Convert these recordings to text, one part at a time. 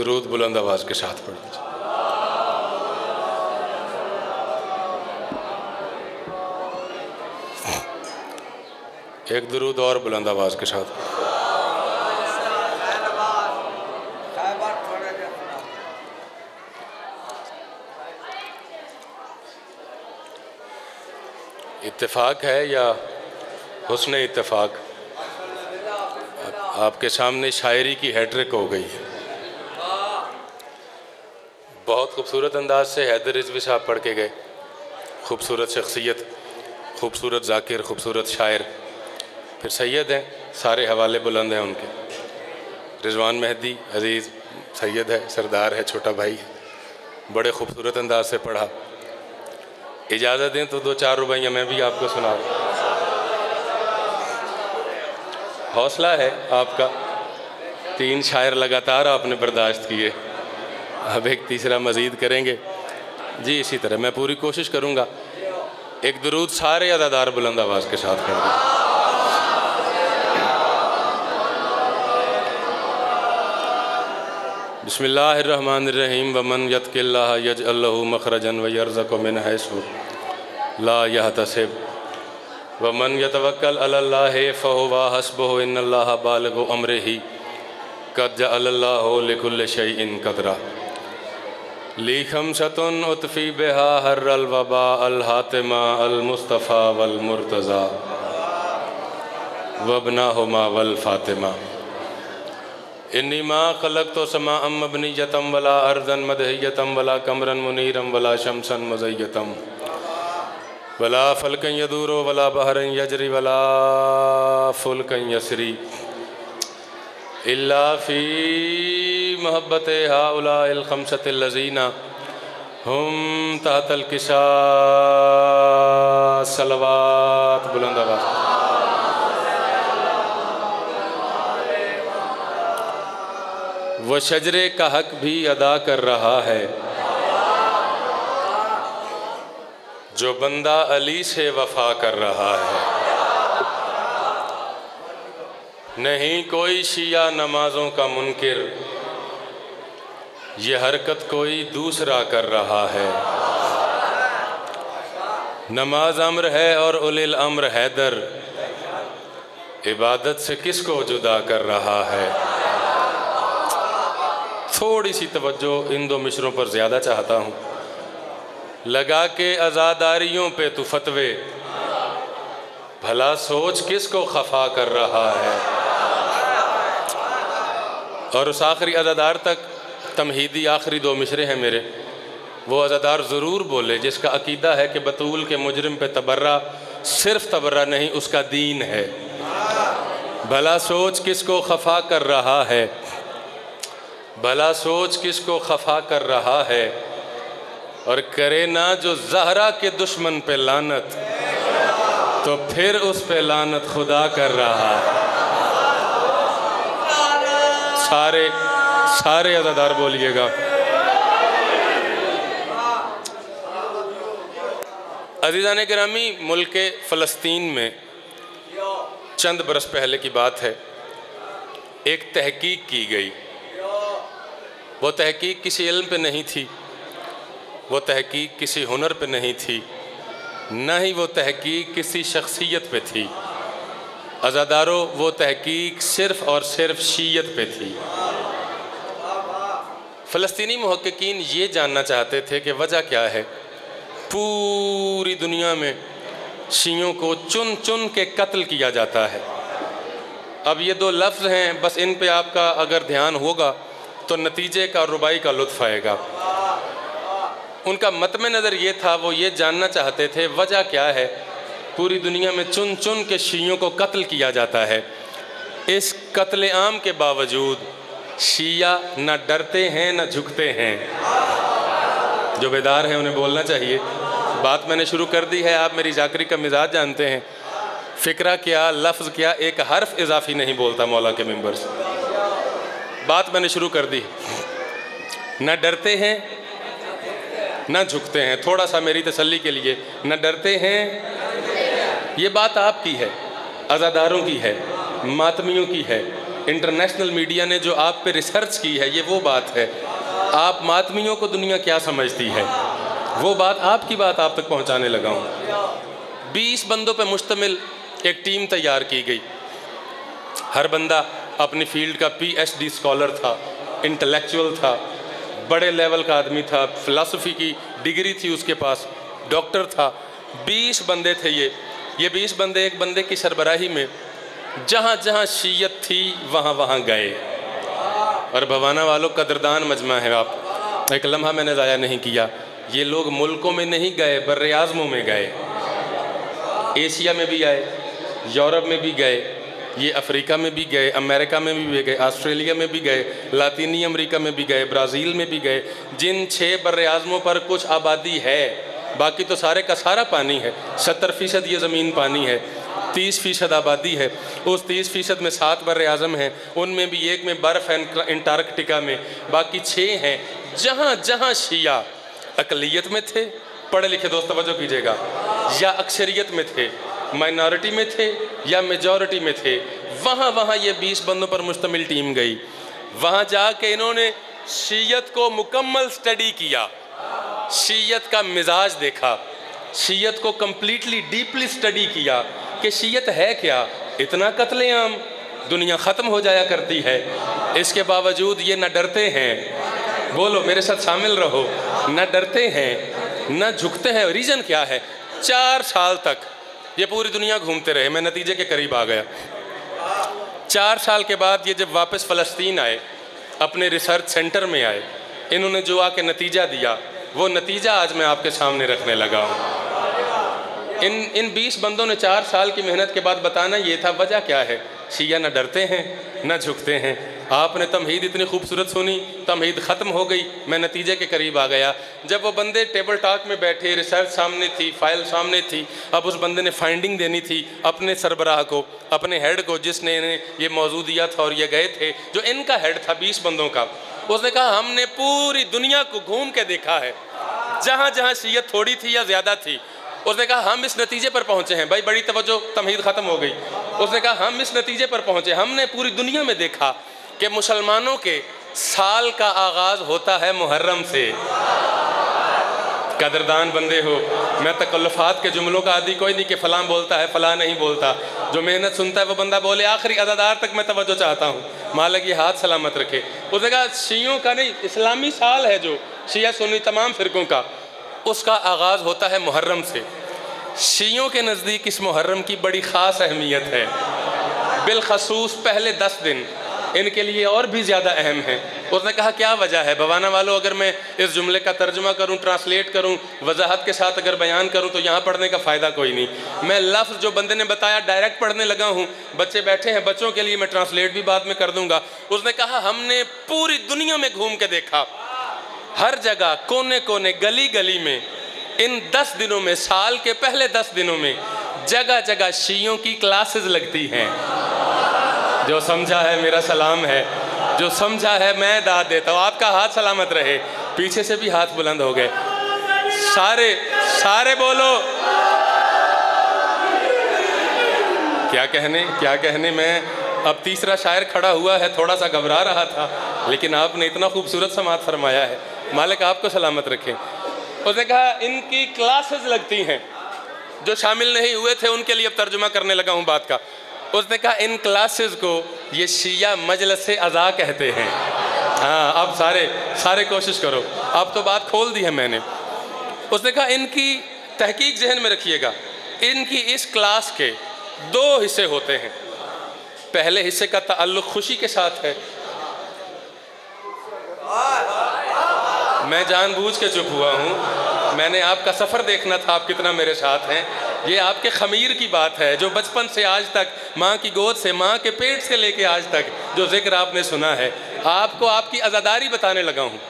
दरूद बुलंद आवाज़ के साथ पढ़ दीजिए एक दरूद और बुलंद आवाज़ के साथ इत्तेफाक है या हुसन इत्तेफाक आपके सामने शायरी की हैट्रिक हो गई है बहुत खूबसूरत अंदाज से हैदर रिजवी साहब पढ़ के गए। खूबसूरत शख्सियत, खूबसूरत जाकिर, खूबसूरत शायर। फिर सैयद हैं, सारे हवाले बुलंद हैं उनके। रिजवान मेहदी, अज़ीज़, सैयद है, सरदार है, छोटा भाई है। बड़े खूबसूरत अंदाज से पढ़ा। इजाज़त दें तो दो चार रुपये मैं भी आपको सुना हौसला है आपका। तीन शायर लगातार आपने बर्दाश्त किए। अब एक तीसरा मज़ीद करेंगे। जी, इसी तरह मैं पूरी कोशिश करूँगा। एक दरूद सारे अदादार बुलंद आवाज़ के साथ कर दें। बसमीम वमन यतकिल्ला यज अल्लाह मखरजन व यरज़क मिन हैसु ला यह तसिब वमन यतवक्कल अल्लाह फ़हुवा हस्बहु, इन्नल्लाह बालिगु अमरिही। कद अल्लाह जअल्लाहु लिकुल्लि शैइन कदरा। लीखम शतुन उत्फ़ी बेहा हर अलवबा अलहातिमा अलमुस्तफ़ा वलमुर्तज़ा वबना हुमा वल फ़ातिमा। इन्नी माँ खलक तो समा अम अबनीयतम वला अर्जन मदहियतम वला कमरन मुनीरम वला शमसन मज़ैतम वला फलकन यदूरो वला बहरन यजरी वला फुलकन यसरी। इल्ला फ़ी महब्बत हाउला खमसतलजीना हम तहतल किसा, सलवात बुलंद आवाज़। वह शजरे का हक भी अदा कर रहा है। जो बंदा अली से वफा कर रहा है। नहीं कोई शिया नमाज़ों का मुनकर यह हरकत कोई दूसरा कर रहा है। नमाज़ अम्र है और उलिल अम्र हैदर। इबादत से किसको जुदा कर रहा है? थोड़ी सी तवज्जो इन दो मिशरों पर ज़्यादा चाहता हूँ। लगा के आज़ादारियों पे तू फतवे। भला सोच किसको खफा कर रहा है? और उस आखिरी अजादार तक तमहीदी आखिरी दो मिशरे हैं मेरे। वो अजादार ज़रूर बोले, जिसका अकीदा है कि बतूल के मुजरम पे तबर्रा, सिर्फ़ तबर्रा नहीं, उसका दीन है। भला सोच किसको खफा कर रहा है? भला सोच किसको खफा कर रहा है? और करे ना जो जहरा के दुश्मन पे लानत तो फिर उस पे लानत खुदा कर रहा है। सारे सारे अदादार बोलिएगा। अजीज़ा ने ग्रामी मुल्क फ़लस्तीन में चंद बरस पहले की बात है। एक तहकीक की गई। वो तहकीक किसी इल्म पे नहीं थी। वो तहकीक किसी हुनर पे नहीं थी। न ही वो तहकीक किसी शख्सियत पे थी। अज़ादारों, वो तहकीक सिर्फ़ और सिर्फ़ शीयत पे थी। फ़लस्तनी महक्कीन ये जानना चाहते थे कि वजह क्या है। पूरी दुनिया में शीयों को चुन चुन के कत्ल किया जाता है। अब ये दो लफ्ज़ हैं, बस इन पे आपका अगर ध्यान होगा तो नतीजे का रुबाई का लुत्फ़ आएगा। उनका मतम नज़र ये था, वो ये जानना चाहते थे, वजह क्या है? पूरी दुनिया में चुन चुन के शीयों को कत्ल किया जाता है। इस कत्ल आम के बावजूद शिया न डरते हैं, न झुकते हैं। जो बेदार हैं, उन्हें बोलना चाहिए। बात मैंने शुरू कर दी है, आप मेरी जाकरी का मिजाज जानते हैं। फ़िक्रा क्या, लफ्ज़ क्या, एक हर्फ इजाफी नहीं बोलता मौला के मेंबर से बात मैंने शुरू कर दी। न डरते हैं, न झुकते हैं। थोड़ा सा मेरी तसल्ली के लिए, न डरते हैं, ये बात आपकी है, अज़ादारों की है, मातमियों की है। इंटरनेशनल मीडिया ने जो आप पे रिसर्च की है, ये वो बात है। आप मातमियों को दुनिया क्या समझती है? वो बात आपकी बात आप तक पहुँचाने लगा हूँ। बीस बंदों पे मुश्तमिल एक टीम तैयार की गई। हर बंदा अपनी फ़ील्ड का पीएचडी स्कॉलर था, इंटेलेक्चुअल था, बड़े लेवल का आदमी था, फ़िलासफ़ी की डिग्री थी उसके पास, डॉक्टर था। बीस बंदे थे ये। ये बीस बंदे एक बंदे की सरबराही में जहाँ जहाँ शीयत थी, वहाँ वहाँ गए। और भवाना वालों कदरदान मजमा है, आप एक लम्हा मैंने ज़ाया नहीं किया। ये लोग मुल्कों में नहीं गए बर आज़मों में गए। एशिया में भी आए, यूरोप में भी गए, ये अफ्रीका में भी गए, अमेरिका में भी गए, ऑस्ट्रेलिया में भी गए, लातीनी अमेरिका में भी गए, ब्राज़ील में भी गए। जिन छः बर आज़मों पर कुछ आबादी है, बाकी तो सारे का सारा पानी है। सत्तर फ़ीसद ये ज़मीन पानी है। तीस फ़ीसद आबादी है। उस तीस फ़ीसद में सात बर अज़म हैं। उनमें भी एक में बर्फ़ है इंटार्कटिका में। बाकी छः हैं। जहाँ जहाँ शिया अकलीत में थे पढ़े लिखे दोस्त वजह कीजिएगा। या अक्सरियत में थे, माइनॉरिटी में थे, या मेजॉरिटी में थे, वहाँ वहाँ ये बीस बंदों पर मुश्तमिल टीम गई। वहाँ जाके इन्होंने शीयत को मुकम्मल स्टडी किया। शीयत का मिजाज देखा। शीयत को कम्प्लीटली डीपली स्टडी किया कि शीयत है क्या? इतना कत्लेआम, दुनिया ख़त्म हो जाया करती है। इसके बावजूद ये न डरते हैं। बोलो, मेरे साथ शामिल रहो। न डरते हैं, न झुकते हैं। रीज़न क्या है? चार साल तक ये पूरी दुनिया घूमते रहे। मैं नतीजे के करीब आ गया। चार साल के बाद ये जब वापस फ़लस्तीन आए, अपने रिसर्च सेंटर में आए, इन्होंने जो आके नतीजा दिया, वो नतीजा आज मैं आपके सामने रखने लगा हूँ। इन इन बीस बंदों ने चार साल की मेहनत के बाद बताना ये था, वजह क्या है? शिया ना डरते हैं, ना झुकते हैं। आपने तमहीद इतनी खूबसूरत सुनी, तमहीद ख़त्म हो गई, मैं नतीजे के करीब आ गया। जब वो बंदे टेबल टॉक में बैठे, रिसर्च सामने थी, फ़ाइल सामने थी, अब उस बंदे ने फाइंडिंग देनी थी अपने सरबराह को, अपने हेड को, जिसने ये मौजूद दिया था और ये गए थे, जो इनका हेड था बीस बंदों का। उसने कहा, हमने पूरी दुनिया को घूम के देखा है। जहाँ जहाँ शीयत थोड़ी थी या ज़्यादा थी उसने कहा, हम इस नतीजे पर पहुँचे हैं। भाई, बड़ी तवज्जो, तमहीद ख़त्म हो गई। उसने कहा, हम इस नतीजे पर पहुँचे। हमने पूरी दुनिया में देखा कि मुसलमानों के साल का आगाज़ होता है मुहर्रम से। कदरदान बंदे हो। मैं तकल्लुफ़ात के जुमलों का आदि कोई नहीं कि फ़लाँ बोलता है, फ़लाँ नहीं बोलता। जो मेहनत सुनता है, वो बंदा बोले, आखिरी अदादार तक मैं तवज्जो चाहता हूँ। मालक, ये हाथ सलामत रखे। उसने कहा, शीयों का नहीं, इस्लामी साल है जो, शिया सुन्नी तमाम फ़िरकों का। उसका आगाज़ होता है मुहर्रम से। शीयों के नज़दीक इस मुहर्रम की बड़ी ख़ास अहमियत है। बिलखसूस पहले दस दिन, इनके लिए और भी ज़्यादा अहम है। उसने कहा, क्या वजह है? बवाना वालों, अगर मैं इस जुमले का तर्जुमा करूँ, ट्रांसलेट करूँ, वजाहत के साथ अगर बयान करूँ तो यहाँ पढ़ने का फ़ायदा कोई नहीं। मैं लफ्ज़ जो बंदे ने बताया, डायरेक्ट पढ़ने लगा हूँ। बच्चे बैठे हैं, बच्चों के लिए मैं ट्रांसलेट भी बाद में कर दूँगा। उसने कहा, हमने पूरी दुनिया में घूम के देखा। हर जगह कोने कोने गली गली में, इन दस दिनों में, साल के पहले दस दिनों में जगह जगह शीयों की क्लासेस लगती हैं। जो समझा है मेरा सलाम है, जो समझा है मैं दाद देता हूँ, आपका हाथ सलामत रहे। पीछे से भी हाथ बुलंद हो गए। सारे सारे बोलो। क्या कहने क्या कहने, मैं, अब तीसरा शायर खड़ा हुआ है, थोड़ा सा घबरा रहा था, लेकिन आपने इतना खूबसूरत समाज फरमाया है। मालिक आपको सलामत रखें। उसने कहा, इनकी क्लासेस लगती हैं। जो शामिल नहीं हुए थे, उनके लिए अब तर्जुमा करने लगा हूँ बात का। उसने कहा, इन क्लासेस को ये शिया मजलस अज़ा कहते हैं। हाँ अब सारे सारे कोशिश करो। अब तो बात खोल दी है मैंने। उसने कहा, इनकी तहकीक जहन में रखिएगा। इनकी इस क्लास के दो हिस्से होते हैं। पहले हिस्से का ताल्लुक खुशी के साथ है। मैं जानबूझ के चुप हुआ हूँ। मैंने आपका सफ़र देखना था, आप कितना मेरे साथ हैं। ये आपके खमीर की बात है, जो बचपन से आज तक, माँ की गोद से, माँ के पेट से लेके आज तक, जो ज़िक्र आपने सुना है। आपको आपकी आज़ादारी बताने लगा हूँ।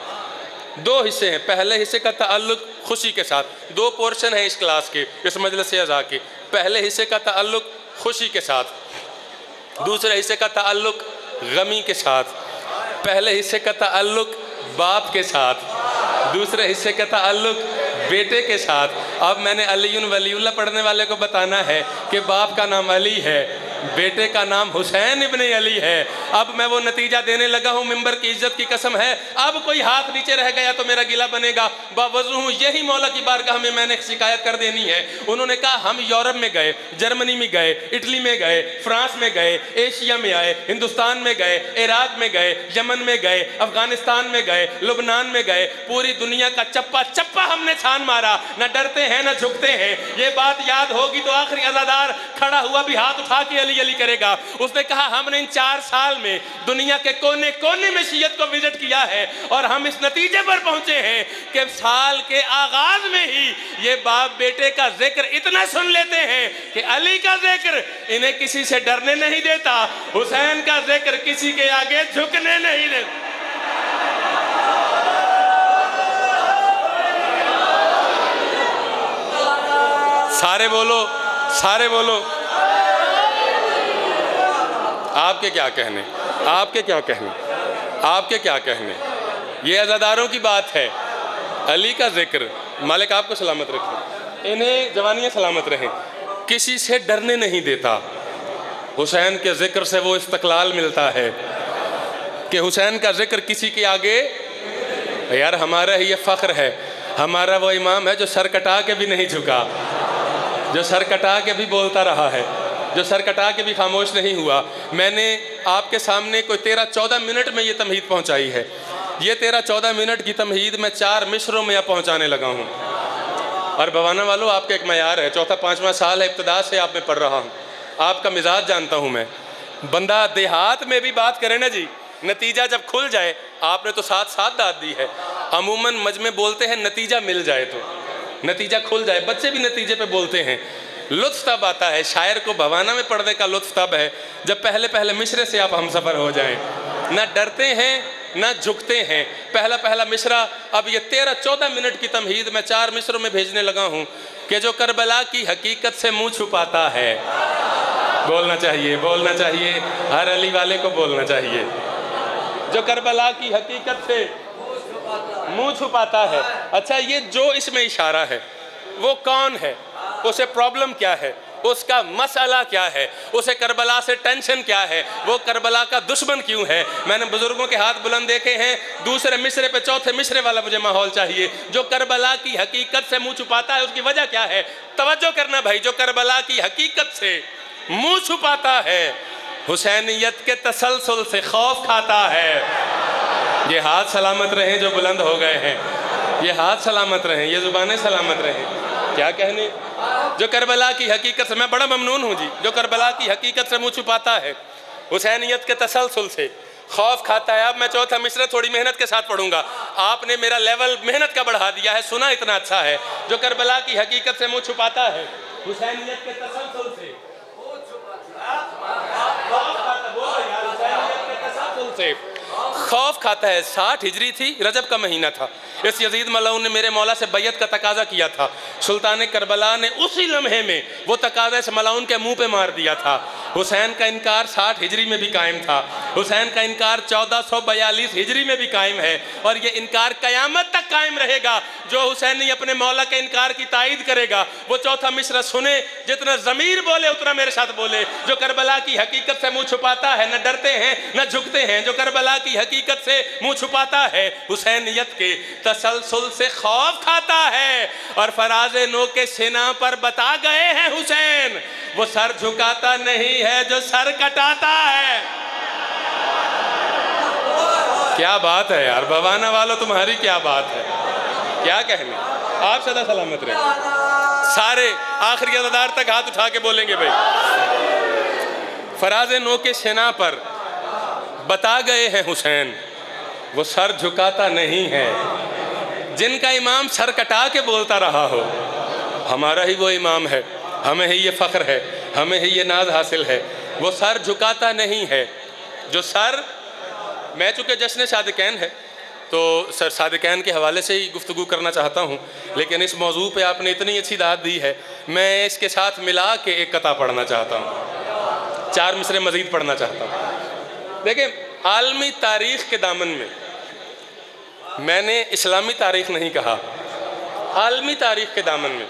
दो हिस्से हैं। पहले हिस्से का ताल्लुक खुशी के साथ। दो पोर्शन है इस क्लास के, इस मजलस अज़ा के। पहले हिस्से का ताल्लुक खुशी के साथ। दूसरे हिस्से का ताल्लुक गमी के साथ। पहले हिस्से का ताल्लुक बाप के साथ। दूसरे हिस्से का ताल्लुक बेटे के साथ। अब मैंने अली वलीउल्ला पढ़ने वाले को बताना है कि बाप का नाम अली है। बेटे का नाम हुसैन इबन अली है। अब मैं वो नतीजा देने लगा हूँ, मिंबर की इज़्ज़त की कसम है। अब कोई हाथ नीचे रह गया तो मेरा गिला बनेगा। बावजू हूँ, यही मौला की बारगाह में मैंने शिकायत कर देनी है। उन्होंने कहा, हम यूरोप में गए, जर्मनी में गए, इटली में गए, फ्रांस में गए, एशिया में आए, हिंदुस्तान में गए, इराक में गए, यमन में गए, अफ़गानिस्तान में गए, लुबनान में गए। पूरी दुनिया का चप्पा चप्पा हमने छान मारा। न डरते हैं, न झुकते हैं। ये बात याद होगी तो आखिरी अजादार खड़ा हुआ भी हाथ उठा के अली अली अली करेगा। उसने कहा, हमने इन चार साल में दुनिया के कोने कोने में शीयत को विज़िट किया है और हम इस नतीजे पर पहुँचे हैं कि साल के आगाज़ में ही ये बाप बेटे का ज़िक्र इतना सुन लेते हैं कि अली का ज़िक्र इन्हें किसी से डरने नहीं देता, हुसैन का ज़िक्र किसी के आगे झुकने नहीं देता। सारे बोलो सारे बोलो। आपके क्या कहने? आपके क्या कहने? आपके क्या कहने? ये अजादारों की बात है। अली का ज़िक्र। मालिक, आपको सलामत रखे। इन्हें जवानियाँ सलामत रहें। किसी से डरने नहीं देता। हुसैन के ज़िक्र से वो इस्तकलाल मिलता है। कि हुसैन का ज़िक्र किसी के आगे? यार, हमारा ही ये फ़ख्र है। हमारा वो इमाम है जो सर कटा के भी नहीं झुका। जो सर कटा के भी बोलता रहा है। जो सर कटा के भी खामोश नहीं हुआ। मैंने आपके सामने कोई तेरह चौदह मिनट में ये तमहीद पहुंचाई है। ये तेरह चौदह मिनट की तमहीद मैं चार मिसरों में पहुँचाने लगा हूँ। और बवाना वालों, आपका एक मैार है, चौथा पाँचवा साल है, इब्तदा से आप में पढ़ रहा हूँ। आपका मिजाज जानता हूँ मैं। बंदा देहात में भी बात करे ना जी, नतीजा जब खुल जाए, आपने तो साथ साथ दाद दी है। अमूमन मजमे बोलते हैं, नतीजा मिल जाए तो। नतीजा खुल जाए, बच्चे भी नतीजे पे बोलते हैं। लुत्फ तब आता है। शायर को भवाना में पढ़ने का लुत्फ तब है। जब पहले पहले मिश्रे से आप हम सफ़र हो जाएँ, ना डरते हैं, ना झुकते हैं। पहला पहला मिश्रा, अब ये तेरह चौदह मिनट की तमहीद मैं चार मिश्रों में भेजने लगा हूँ कि जो करबला की हकीकत से मुँह छुपाता है। बोलना चाहिए बोलना चाहिए, हर अली वाले को बोलना चाहिए। जो करबला की हकीकत से मुँह छुपाता है। अच्छा ये जो इसमें इशारा है, वो कौन है? उसे प्रॉब्लम क्या है? उसका मसला क्या है? उसे करबला से टेंशन क्या है? वो करबला का दुश्मन क्यों है? मैंने बुज़ुर्गों के हाथ बुलंद देखे हैं। दूसरे मिसरे पे चौथे मिसरे वाला मुझे माहौल चाहिए। जो करबला की हकीकत से मुँह छुपाता है, उसकी वजह क्या है? तवज्जो करना भाई, जो करबला की हकीकत से मुँह छुपाता है, हुसैनियत के तसलसल से खौफ खाता है। ये हाथ सलामत रहे जो बुलंद हो गए हैं। ये हाथ सलामत रहें, ये ज़ुबानें सलामत रहें। क्या कहने? जो करबला की हकीकत से मैं बड़ा ममनून हूँ जी, जो करबला की हकीकत से मुँह छुपाता है, हुसैनियत के तसलसल से, खौफ खाता है। अब मैं चौथा मिश्र, थोड़ी मेहनत के साथ पढ़ूँगा। आपने मेरा लेवल मेहनत का बढ़ा दिया है, सुना इतना अच्छा है। जो करबला की हकीकत से मुँह छुपाता है हुसैनियत के तसलसल से। खौफ खाता है, साठ हिजरी थी, रजब का महीना था। इस यजीद मलाउन ने मेरे मौला से बैत का तकाजा किया था। सुल्तान करबला ने उसी लम्हे में वो तकाजा इस मलाउन के मुँह पे मार दिया था। हुसैन का इनकार साठ हिजरी में भी कायम था। हुसैन का इनकार चौदह सौ बयालीस हिजरी में भी कायम है और ये इनकार क़यामत तक कायम रहेगा। जो हुसैन अपने मौला के इनकार की तायद करेगा, वो चौथा मिश्र सुने, जितना ज़मीर बोले, उतना मेरे साथ बोले। जो करबला की हकीकत से मुँह छुपाता है, न डरते हैं, न झुकते हैं। जो करबला की हकीकत से मुँह छुपाता है हुसैनियत के तसलसल से खौफ खाता है। और फराज नो के सेना पर बता गए हैं हुसैन, वो सर झुकाता नहीं है, जो सर कटाता है। क्या बात है यार बवाना वालों तुम्हारी क्या बात है? क्या कहने? आप सदा सलामत रहे। सारे आखिरी अदादार तक हाथ उठा के बोलेंगे भाई। फराज नो के सेना पर बता गए हैं हुसैन, वो सर झुकाता नहीं है। जिनका इमाम सर कटा के बोलता रहा हो, हमारा ही वो इमाम है, हमें ही ये फ़ख्र है, हमें ही ये नाज हासिल है। वो सर झुकाता नहीं है, जो सर मैं चूँकि जश्न शादकैन है तो सर सादकैन के हवाले से ही गुफ्तु करना चाहता हूँ, लेकिन इस मौजू पर आपने इतनी अच्छी दाद दी है, मैं इसके साथ मिला के एक कथा पढ़ना चाहता हूँ। चार मिसरे मज़ीद पढ़ना चाहता हूँ। देखिए, आलमी तारीख़ के दामन में मैंने इस्लामी तारीख़ नहीं कहा, आलमी तारीख़ के दामन में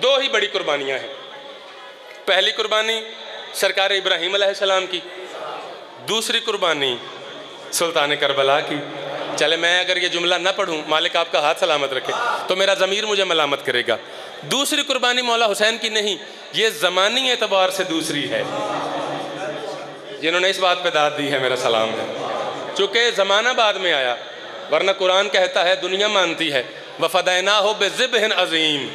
दो ही बड़ी कुर्बानियाँ हैं। पहली कुर्बानी सरकार इब्राहीम की, दूसरी कुर्बानी सुल्तान करबला की, चले मैं अगर ये जुमला ना पढ़ूँ, मालिक आपका हाथ सलामत रखे तो मेरा ज़मीर मुझे मलामत करेगा। दूसरी कुर्बानी मौला हुसैन की नहीं, ये ज़मानी एतबार से दूसरी है। जिन्होंने इस बात पे दाद दी है, मेरा सलाम है। चूँकि ज़माना बाद में आया, वरना कुरान कहता है, दुनिया मानती है वफदैना हो बेज़िबन अजीम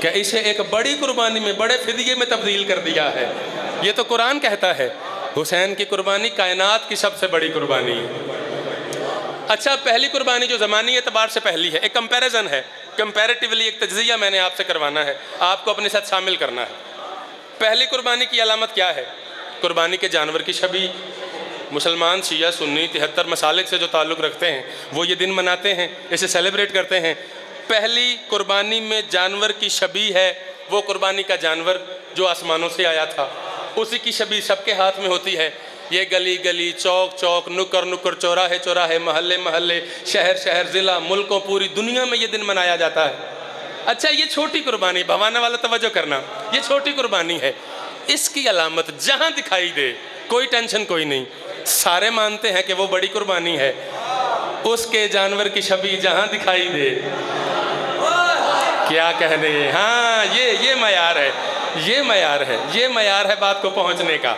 क्या इसे एक बड़ी कुर्बानी में, बड़े फिदिये में तब्दील कर दिया है। ये तो कुरान कहता है हुसैन की कुर्बानी कायनात की सबसे बड़ी कुर्बानी। है अच्छा पहली कुर्बानी जो ज़मानी एतबार से पहली है, एक कंपैरिजन है। कंपैरेटिवली एक तजिया मैंने आपसे करवाना है, आपको अपने साथ शामिल करना है। पहली कुर्बानी की अलामत क्या है? कुर्बानी के जानवर की छवि, मुसलमान, शिया, सुन्नी, तिहत्तर मसालिक से जो ताल्लुक़ रखते हैं, वो ये दिन मनाते हैं, इसे सेलिब्रेट करते हैं। पहली कुर्बानी में जानवर की छवि है, वो कुर्बानी का जानवर जो आसमानों से आया था। उसी की छवि सबके हाथ में होती है। ये गली गली, चौक चौक नुकर नुकर चौराहे चौराहे, महल्ले महल्ले, शहर शहर, ज़िला, मुल्कों, पूरी दुनिया में ये दिन मनाया जाता है। अच्छा ये छोटी कुर्बानी भवाना वाला तवज्जो करना, ये छोटी कुर्बानी है। इसकी अलामत जहाँ दिखाई दे, कोई टेंशन, कोई नहीं। सारे मानते हैं कि वो बड़ी कुर्बानी है। उसके जानवर की छवि जहाँ दिखाई दे क्या कहने हाँ? ये ये मैार है, ये मैार है, ये मैार है बात को पहुँचने का।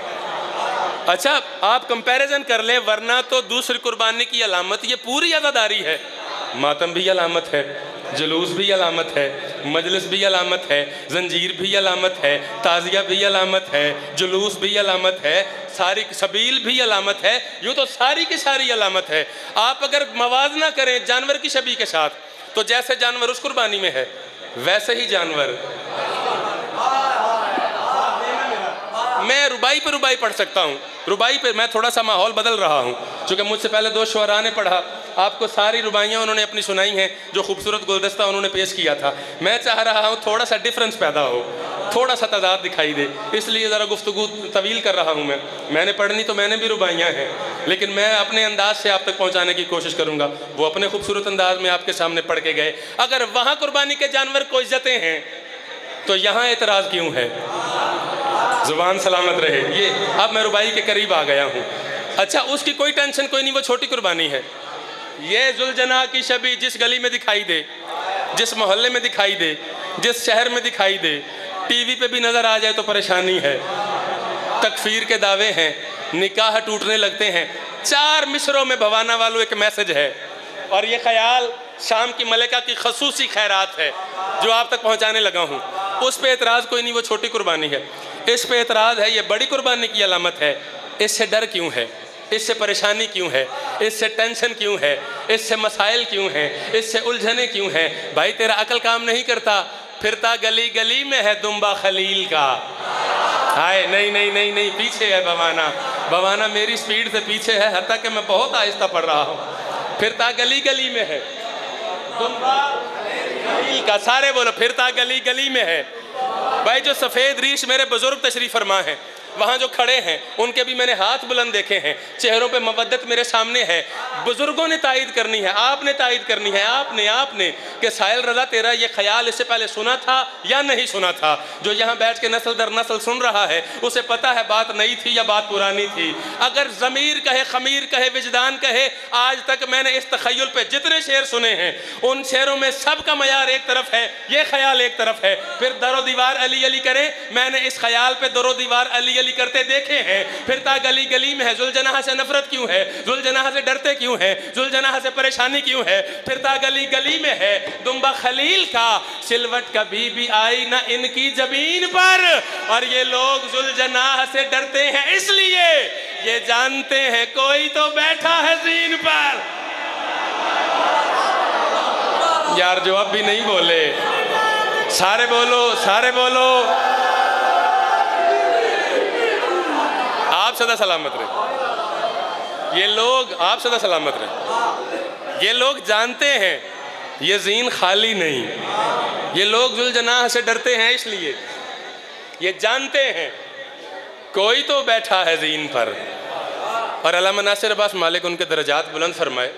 अच्छा आप कंपैरिजन कर लें, वरना तो दूसरी कुर्बानी की अलामत, ये पूरी अदादारी है। मातम भी अलामत है, जुलूस भी अलामत है, मजलिस भी अलामत है, जंजीर भी अलामत है, ताज़िया भी अलामत है, जुलूस भी अलामत है, सारी सबील भी अलामत है, यूँ तो सारी की सारी अलामत है। आप अगर मवाजना करें, जानवर की छवि के साथ तो जैसे जानवर उस कुर्बानी में है। वैसे ही जानवर। मैं रुबाई पे रुबाई पढ़ सकता हूँ। रुबाई पे मैं थोड़ा सा माहौल बदल रहा हूँ। क्योंकि मुझसे पहले दो शुरा ने पढ़ा। आपको सारी रुबाइयाँ उन्होंने अपनी सुनाई हैं, जो खूबसूरत गुलदस्ता उन्होंने पेश किया था। मैं चाह रहा हूँ थोड़ा सा डिफरेंस पैदा हो। थोड़ा सा तादाद दिखाई दे। इसलिए ज़रा गुफ्तु तवील कर रहा हूँ मैं। मैंने पढ़नी तो मैंने भी रुबाइयाँ हैं। लेकिन मैं अपने अंदाज से आप तक पहुँचाने की कोशिश करूँगा। वो अपने खूबसूरत अंदाज में आपके सामने पढ़ के गए। अगर वहाँ कुर्बानी के जानवर को इज्जतें हैं तो यहाँ एतराज़ क्यों है? ज़ुबान सलामत रहे। ये, अब मैं रुबाई के करीब आ गया हूँ। अच्छा उसकी कोई टेंशन, कोई नहीं, वो छोटी कुर्बानी है। ये जुलजना की छवि जिस गली में दिखाई दे, जिस मोहल्ले में दिखाई दे, जिस शहर में दिखाई दे, टीवी पे भी नज़र आ जाए तो परेशानी है। तकफीर के दावे हैं, निकाह टूटने लगते हैं। चार मिसरों में भवाना वालों एक मैसेज है। और ये ख्याल शाम की मलिका की खसूसी खैरात है, जो आप तक पहुँचाने लगा हूँ। उस पर एतराज़ कोई नहीं, वो छोटी कुर्बानी है। इस पर एतराज़ है, ये बड़ी कुर्बानी की अलामत है। इससे डर क्यों है? इससे परेशानी क्यों है? इससे टेंशन क्यों है? इससे मसाइल क्यों हैं? इससे उलझने क्यों हैं? भाई, तेरा अकल काम नहीं करता। फिरता गली गली में है दुम्बा खलील का। हाय, नहीं नहीं नहीं नहीं, पीछे है बवाना बवाना मेरी स्पीड से पीछे है हत्या कि मैं बहुत आहिस्ता पढ़ रहा हूँ। फिरता गली गली में है। दुम्बा खलील का, सारे बोलो, फिरता गली गली में है। भाई, जो सफ़ेद रीश मेरे बुज़ुर्ग तशरीफ़ फरमा है वहाँ जो खड़े हैं, उनके भी मैंने हाथ बुलंद देखे हैं। चेहरों पे मवदत मेरे सामने है। बुज़ुर्गों ने तायद करनी है, आपने तायद करनी है, आपने आपने कि साहिल रज़ा, तेरा ये ख्याल इससे पहले सुना था या नहीं सुना था? जो यहाँ बैठ के नस्ल दर नस्ल सुन रहा है, उसे पता है बात नई थी या बात पुरानी थी। अगर ज़मीर कहे, खमीर कहे, विजदान कहे, आज तक मैंने इस तखयल पर जितने शेर सुने हैं, उन शेरों में सब का मैार एक तरफ़ है, ये ख्याल एक तरफ़ है। फिर दरो दीवार अली अली करे, मैंने इस ख्याल पे दरो दीवार अली अली करते देखे हैं। फिरता गली गली में है जुलजनाह से नफरत क्यों है? जुलजनाह से डरते क्यों है? जुलजनाह से परेशानी क्यों है? फिरता गली गली में है, दुम्बा खलील का सिलवट कभी भी आई ना इनकी ज़मीन पर। और ये लोग जुलजनाह से डरते हैं, इसलिए ये जानते हैं कोई तो बैठा है जीन पर। यार जो अब भी नहीं बोले। सारे बोलो सारे बोलो। सदा सलामत रहे। ये लोग, आप सदा सलामत रहे। ये लोग जानते हैं, ये जीन खाली नहीं। ये लोग जुलजनाह से डरते हैं इसलिए। ये जानते हैं, कोई तो बैठा है जीन पर। और अलामा नासिर अब्बास मालिक उनके दर्जात बुलंद फरमाए,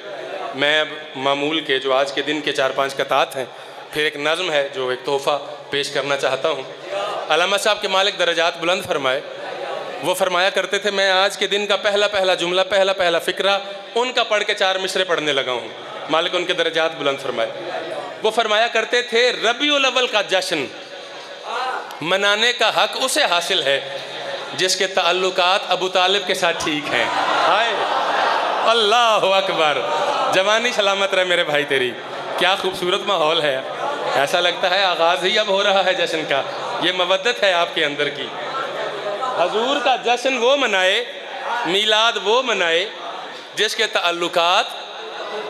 मैं अब मामूल के, जो आज के दिन के चार पाँच कतात हैं, फिर एक नज़म है, जो एक तोहफ़ा पेश करना चाहता हूँ। अलामा साहब के मालिक दर्जात बुलंद फरमाए वो फरमाया करते थे, मैं आज के दिन का पहला पहला जुमला, पहला पहला फ़िक्रा उनका पढ़ के चार मिसरे पढ़ने लगा हूँ। मालिक उनके दर्जात बुलंद फरमाए। वो फरमाया करते थे रबी अव्वल का जश्न मनाने का हक उसे हासिल है, जिसके ताल्लुकात अबू तालिब के साथ ठीक हैं। हाय। अल्लाह अकबर। जवानी सलामत रहे मेरे भाई तेरी। क्या खूबसूरत माहौल है। ऐसा लगता है आगाज़ ही अब हो रहा है जश्न का। ये मवदत है आपके अंदर की। हजूर का जश्न वो मनाए, मीलाद वो मनाए, जिसके ताल्लुकात।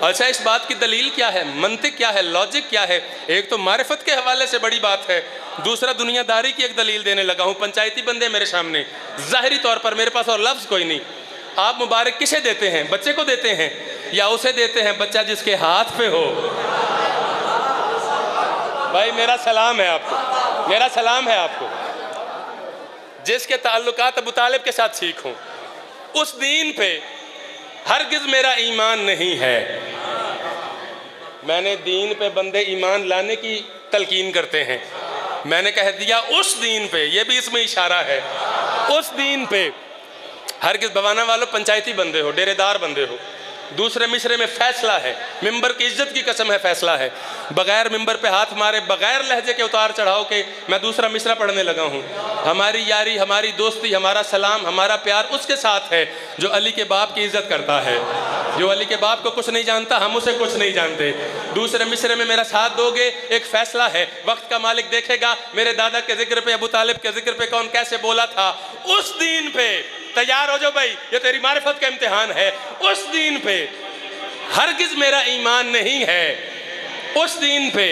अच्छा इस बात की दलील क्या है? मंतिक क्या है? लॉजिक क्या है? एक तो मारिफत के हवाले से बड़ी बात है। दूसरा, दुनियादारी की एक दलील देने लगा हूँ, पंचायती बंदे मेरे सामने। ज़ाहरी तौर पर मेरे पास और लफ्ज़ कोई नहीं। आप मुबारक किसे देते हैं? बच्चे को देते हैं या उसे देते हैं? बच्चा जिसके हाथ पे हो। भाई, मेरा सलाम है आपको। मेरा सलाम है आपको। जिसके ताल्लुकात अबू तालिब के साथ ठीक हूँ। उस दीन पे हरगिज़ मेरा ईमान नहीं है। मैंने दीन पे बंदे ईमान लाने की तलकीन करते हैं। मैंने कह दिया, उस दीन पे, ये भी इसमें इशारा है, उस दीन पे हरगिज़ बवाना वालों, पंचायती बंदे हो, डेरेदार बंदे हो दूसरे मिसरे में फैसला है। मिंबर की इज़्ज़त की कसम है, फैसला है। बगैर मिंबर पे हाथ मारे, बगैर लहजे के उतार चढ़ाओ के मैं दूसरा मिसरा पढ़ने लगा हूँ। हमारी यारी, हमारी दोस्ती, हमारा सलाम, हमारा प्यार उसके साथ है जो अली के बाप की इज़्ज़त करता है। जो अली के बाप को कुछ नहीं जानता, हम उसे कुछ नहीं जानते। दूसरे मिसरे में मेरा साथ दोगे, एक फैसला है। वक्त का मालिक देखेगा, मेरे दादा के ज़िक्र पे, अबू तालिब के ज़िक्र पे कौन कैसे बोला था। उस दिन पे तैयार हो जाओ भाई, ये तेरी मारिफत का इम्तिहान है। उस दिन पे हरगिज मेरा ईमान नहीं है। उस दिन पे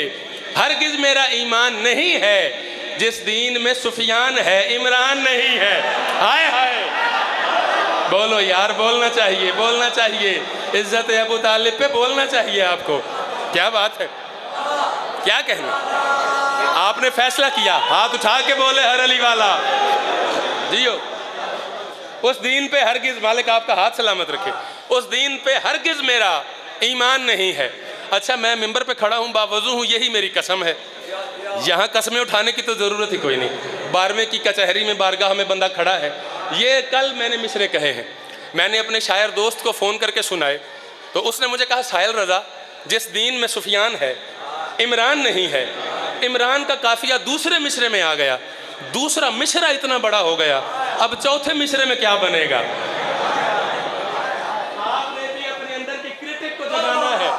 हरगिज मेरा ईमान नहीं है। जिस दीन में सुफियान है, इमरान नहीं है। हाय हाय। बोलो यार, बोलना चाहिए बोलना चाहिए। इज़्ज़त अबू तालिब पे बोलना चाहिए आपको। क्या बात है? क्या कहना? आपने फैसला किया, हाथ उठा के बोले हर अली वाला। जियो। उस दीन पे हर हरगिज़ मालिक आपका हाथ सलामत रखे। उस दीन पे हरगिज़ मेरा ईमान नहीं है। अच्छा मैं मेंबर पे खड़ा हूँ बावजू हूँ, यही मेरी कसम है। यहाँ कसमें उठाने की तो ज़रूरत ही कोई नहीं। बारहवें की कचहरी में, बारगाह में बंदा खड़ा है। ये कल मैंने मिसरे कहे हैं। मैंने अपने शायर दोस्त को फ़ोन करके सुनाए। तो उसने मुझे कहा, साहिल रज़ा, जिस दीन में सुफियान है, इमरान नहीं है, इमरान का काफिया दूसरे मिसरे में आ गया। दूसरा मिश्रा इतना बड़ा हो गया, अब चौथे मिश्रे में क्या बनेगा? आपने भी अपने अंदर के को जगाना है।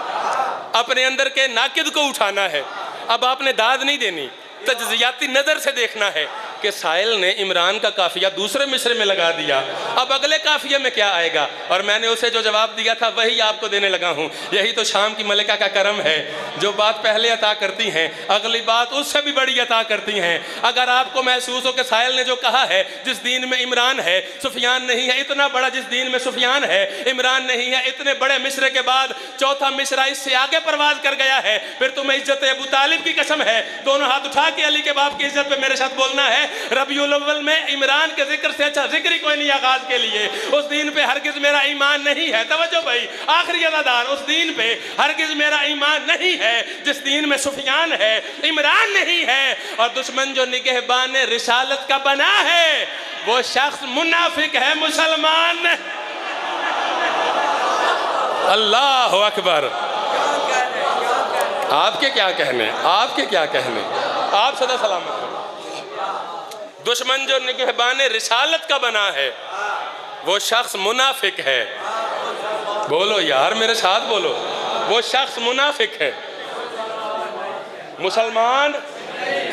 अपने अंदर के नाकिद को उठाना है। अब आपने दाद नहीं देनी तजियाती नज़र से देखना है। कि साहिल ने इमरान का काफिया दूसरे मिसरे में लगा दिया। अब अगले काफिये में क्या आएगा? और मैंने उसे जो जवाब दिया था, वही आपको देने लगा हूँ। यही तो शाम की मलिका का करम है। जो बात पहले अता करती हैं, अगली बात उससे भी बड़ी अता करती हैं। अगर आपको महसूस हो कि साहिल ने जो कहा है, जिस दीन में इमरान है, सुफियान नहीं है, इतना बड़ा जिस दीन में सुफियान है, इमरान नहीं है, इतने बड़े मिसरे के बाद चौथा मिसरा इससे आगे परवाज कर गया है, फिर तुम्हें इज़्ज़त अबू तालिब की कसम है। दोनों हाथ उठा के अली के बाप की इज़्ज़त पे मेरे साथ बोलना है। रबीउल में इमरान के ज़िक्र से अच्छा ज़िक्र ही कोई नहीं आगाज़ के लिए। उस दिन पे हरगिज मेरा ईमान नहीं है। तवज्जो भाई, आखिरी अदादार उस दिन पे हरगिज मेरा ईमान नहीं है, जिस दिन में सुफियान है, इमरान नहीं है। और दुश्मन जो निगहबान रिसालत का बना है, वो शख्स मुनाफिक है, मुसलमान। अल्लाह अकबर। आपके क्या कहने? आपके क्या कहने? आप सदा सलामत दुश्मन जो निगहबान रिसालत का बना है, वो शख्स मुनाफिक है। बोलो यार, मेरे साथ बोलो। वो शख्स मुनाफिक है। मुसलमान?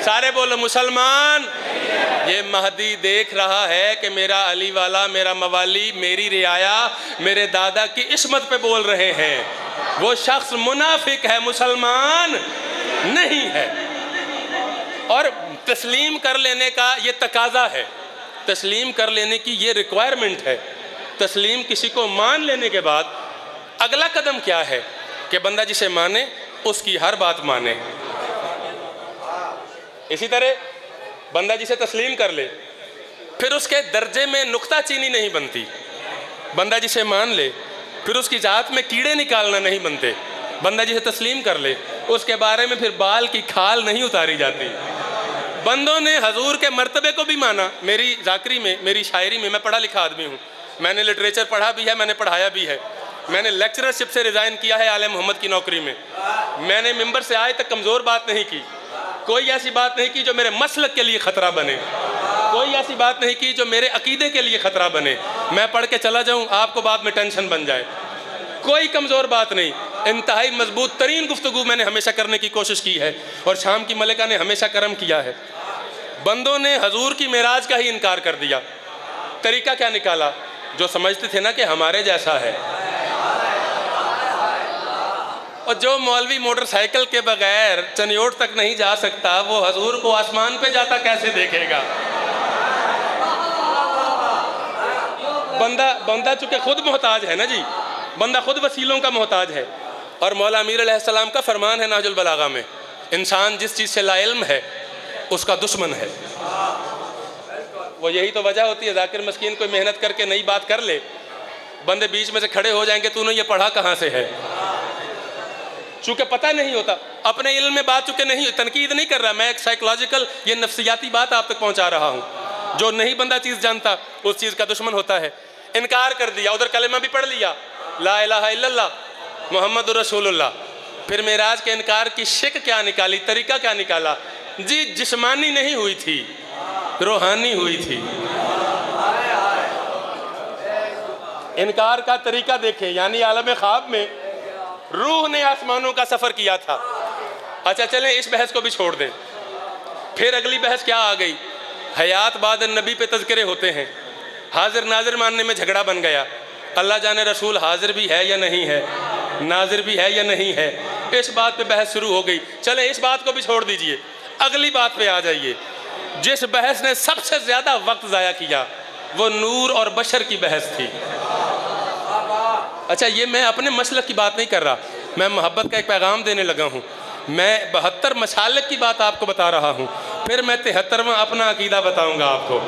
सारे बोलो, मुसलमान। ये महदी देख रहा है कि मेरा अली वाला, मेरा मवाली, मेरी रियाया, मेरे दादा की इसमत पे बोल रहे हैं। वो शख्स मुनाफिक है, मुसलमान नहीं है। और तस्लीम कर लेने का ये तकाजा है। तस्लीम कर लेने की ये रिक्वायरमेंट है। तस्लीम किसी को मान लेने के बाद अगला कदम क्या है कि बंदा जिसे माने, उसकी हर बात माने। इसी तरह बंदा जिसे तस्लीम कर ले, फिर उसके दर्जे में नुक्ता चीनी नहीं बनती। बंदा जिसे मान ले, फिर उसकी ज़ात में कीड़े निकालना नहीं बनते। बंदा जिसे तस्लीम कर ले, उसके बारे में फिर बाल की खाल नहीं उतारी जाती। बंदों ने हजूर के मरतबे को भी माना। मेरी जाकरी में, मेरी शायरी में मैं पढ़ा लिखा आदमी हूँ। मैंने लिटरेचर पढ़ा भी है, मैंने पढ़ाया भी है। मैंने लेक्चरशिप से रिज़ाइन किया है आल मोहम्मद की नौकरी में। मैंने मेंबर से आए तक कमज़ोर बात नहीं की। कोई ऐसी बात नहीं की जो मेरे मसलक के लिए ख़तरा बने। कोई ऐसी बात नहीं की जो मेरे अकीदे के लिए ख़तरा बने। मैं पढ़ के चला जाऊँ, आपको बाद में टेंशन बन जाए। कोई कमज़ोर बात नहीं। इंतहाई मज़बूत तरीन गुफ्तु मैंने हमेशा करने की कोशिश की है और शाम की मलिका ने हमेशा करम किया है। बंदों ने हजूर की मेराज का ही इनकार कर दिया। तरीका क्या निकाला? जो समझते थे ना कि हमारे जैसा है। और जो मौलवी मोटरसाइकिल के बगैर चनियोट तक नहीं जा सकता, वो हजूर को आसमान पे जाता कैसे देखेगा? बंदा बंदा चूँकि खुद मोहताज है ना जी? बंदा खुद वसीलों का मोहताज है। और मौला अमीर सलाम का फरमान है नाजुल बलागा में, इंसान जिस चीज़ से लाइल्म है, उसका दुश्मन है। वो यही तो वजह होती है, जाकिर मस्किन कोई मेहनत करके नई बात कर ले, बंदे बीच में से खड़े हो जाएँगे, तूने ये पढ़ा कहाँ से है? चूँकि पता नहीं होता, अपने इल्म में बात चूँकि नहीं, तनकीद नहीं कर रहा, मैं एक साइकोलॉजिकल ये नफ्सियाती बात आप तक पहुँचा रहा हूँ। जो नहीं बंदा चीज़ जानता, उस चीज़ का दुश्मन होता है। इनकार कर दिया, उधर कलेमा भी पढ़ लिया ला इला मोहम्मद रसूलुल्लाह। फिर मेराज के इनकार की शिक क्या निकाली, तरीका क्या निकाला? जी, जिस्मानी नहीं हुई थी, रूहानी हुई थी। इनकार का तरीका देखें, यानी आलम ख्वाब में रूह ने आसमानों का सफ़र किया था। अच्छा चलें, इस बहस को भी छोड़ दें। फिर अगली बहस क्या आ गई? हयात बाद नबी पे तस्करे होते हैं। हाजिर नाजिर मानने में झगड़ा बन गया। अल्लाह जाने रसूल हाजिर भी है या नहीं है, नाजिर भी है या नहीं है, इस बात पे बहस शुरू हो गई। चले, इस बात को भी छोड़ दीजिए। अगली बात पे आ जाइए। जिस बहस ने सबसे ज़्यादा वक्त ज़ाया किया, वो नूर और बशर की बहस थी। अच्छा ये मैं अपने मसल की बात नहीं कर रहा। मैं मोहब्बत का एक पैगाम देने लगा हूँ। मैं बहत्तर मसालक की बात आपको बता रहा हूँ। फिर मैं तिहत्तरवा अपना अकीदा बताऊँगा आपको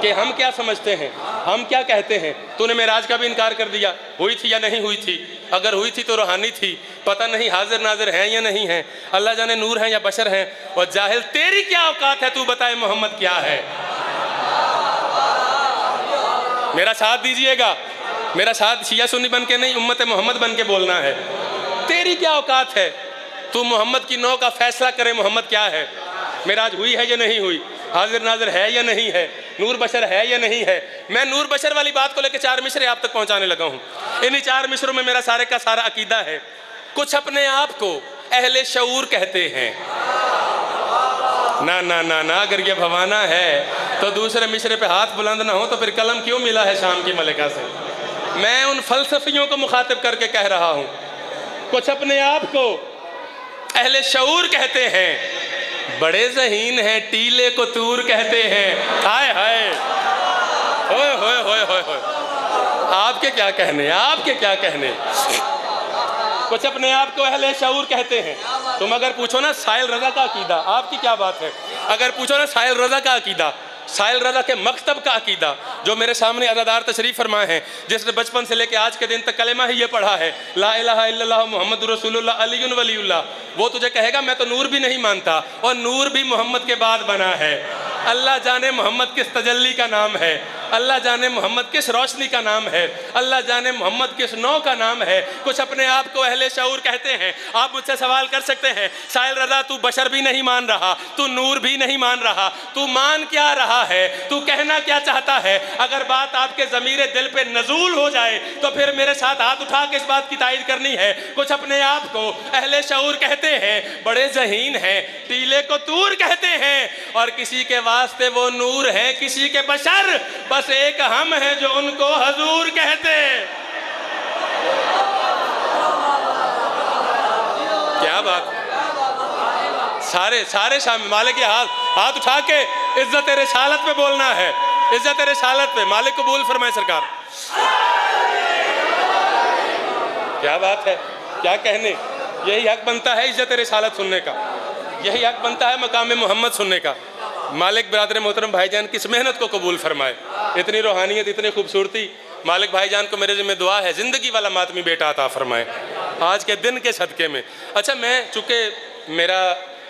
कि हम क्या समझते हैं। हम क्या कहते हैं? तूने मेराज का भी इनकार कर दिया। हुई थी या नहीं हुई थी? अगर हुई थी तो रूहानी थी। पता नहीं हाजिर नाजिर हैं या नहीं हैं। अल्लाह जाने नूर हैं या बशर हैं। और जाहिल तेरी क्या औकात है? तू बताए मोहम्मद क्या है? मेरा साथ दीजिएगा। मेरा साथ शिया सुन्नी बन के नहीं, उम्मत मोहम्मद बन के बोलना है। तेरी क्या औकात है? तू मोहम्मद की नौ का फैसला करे, मोहम्मद क्या है? मेराज हुई है या नहीं हुई? हाजिर नाजिर है या नहीं है? नूर बशर है या नहीं है? मैं नूर बशर वाली बात को लेकर चार मिश्रे आप तक पहुँचाने लगा हूँ। इन्हीं चार मिश्रों में मेरा सारे का सारा अकीदा है। कुछ अपने आप को अहले शूर कहते हैं। ना ना ना ना, अगर ये भवाना है तो दूसरे मिश्रे पे हाथ बुलंद ना हो तो फिर कलम क्यों मिला है शाम की मलिका से? मैं उन फलसफियों को मुखातिब करके कह रहा हूँ। कुछ अपने आप को अहले शूर कहते हैं। बड़े जहीन हैं, टीले को तूर कहते हैं। हाय हाय। होए होए होए होए होए आपके क्या कहने, आपके क्या कहने? कुछ अपने आप को अहले शऊर कहते हैं। तुम अगर पूछो ना, साहिल रजा का अकीदा, आपकी क्या बात है? अगर पूछो ना, साहिल रजा का अकीदा साहिल रजा के मकतब का अकीदा, जो मेरे सामने अदादार तशरीफ़ फरमाए हैं, जिसने बचपन से लेकर आज के दिन तक कलेमा ही ये पढ़ा है, ला मोहम्मद रसूल अली वलील्ला वो तुझे कहेगा, मैं तो नूर भी नहीं मानता, और नूर भी मोहम्मद के बाद बना है। अल्लाह जाने मोहम्मद किस तजल्ली का नाम है, अल्लाह जाने मोहम्मद किस रोशनी का नाम है, अल्लाह जाने मोहम्मद किस नौ का नाम है। कुछ अपने आप को अहले शूर कहते हैं, आप मुझसे सवाल कर सकते हैं, साहिल रजा, तू बशर भी नहीं मान रहा, तू नूर भी नहीं मान रहा, तू मान क्या रहा? है, तू कहना क्या चाहता है? अगर बात आपके ज़मीर दिल पे नजूल हो जाए तो फिर मेरे साथ हाथ उठा के इस बात की तायद करनी है। कुछ अपने आप को अहले शूर कहते हैं, बड़े जहीन हैं, टीले को तूर कहते हैं, और किसी के वास्ते वो नूर है, किसी के बशर। बस एक हम हैं जो उनको हजूर कहते क्या बात? सारे सारे शामिल मालिक हाथ हाथ उठा के इज़्ज़त रिसालत पे बोलना है। इज़्ज़त रिसालत पे। मालिक कबूल फरमाए, सरकार। क्या बात है? क्या कहने? यही हक बनता है इज़्ज़त रिसालत सुनने का। यही हक बनता है मकाम मोहम्मद सुनने का। मालिक, बरदर मोहतरम, भाईजान किस मेहनत को कबूल फरमाए। इतनी रूहानियत, इतनी खूबसूरती। मालिक, भाईजान को मेरे जिम्मे दुआ है, ज़िंदगी वाला मातमी बेटा आता फरमाए। आज के दिन के सदक़े में। अच्छा मैं, चूँकि मेरा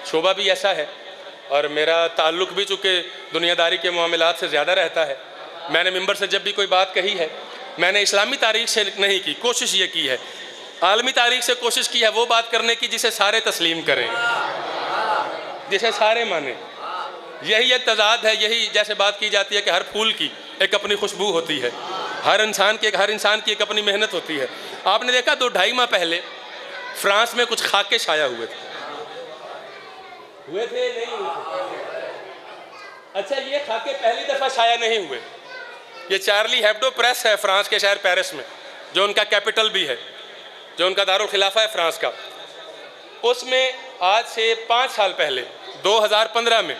शोबा भी ऐसा है और मेरा ताल्लुक़ भी चूँकि दुनियादारी के मामलात से ज़्यादा रहता है। मैंने मंबर से जब भी कोई बात कही है, मैंने इस्लामी तारीख से नहीं की, कोशिश ये की है। आलमी तारीख से कोशिश की है वो बात करने की जिसे सारे तस्लीम करें। जिसे सारे माने। यही एक तजाद है, यही जैसे बात की जाती है कि हर फूल की एक अपनी खुशबू होती है। हर इंसान की एक हर इंसान की एक अपनी मेहनत होती है। आपने देखा दो ढाई माह पहले फ्रांस में कुछ खाके छाया हुए थे। हुए थे, नहीं हुए अच्छा ये खाके पहली दफ़ा छाया नहीं हुए। ये चार्ली हेब्डो प्रेस है फ्रांस के शहर पेरिस में, जो उनका कैपिटल भी है, जो उनका दारुल खिलाफा है फ्रांस का। उसमें आज से पाँच साल पहले 2015 में,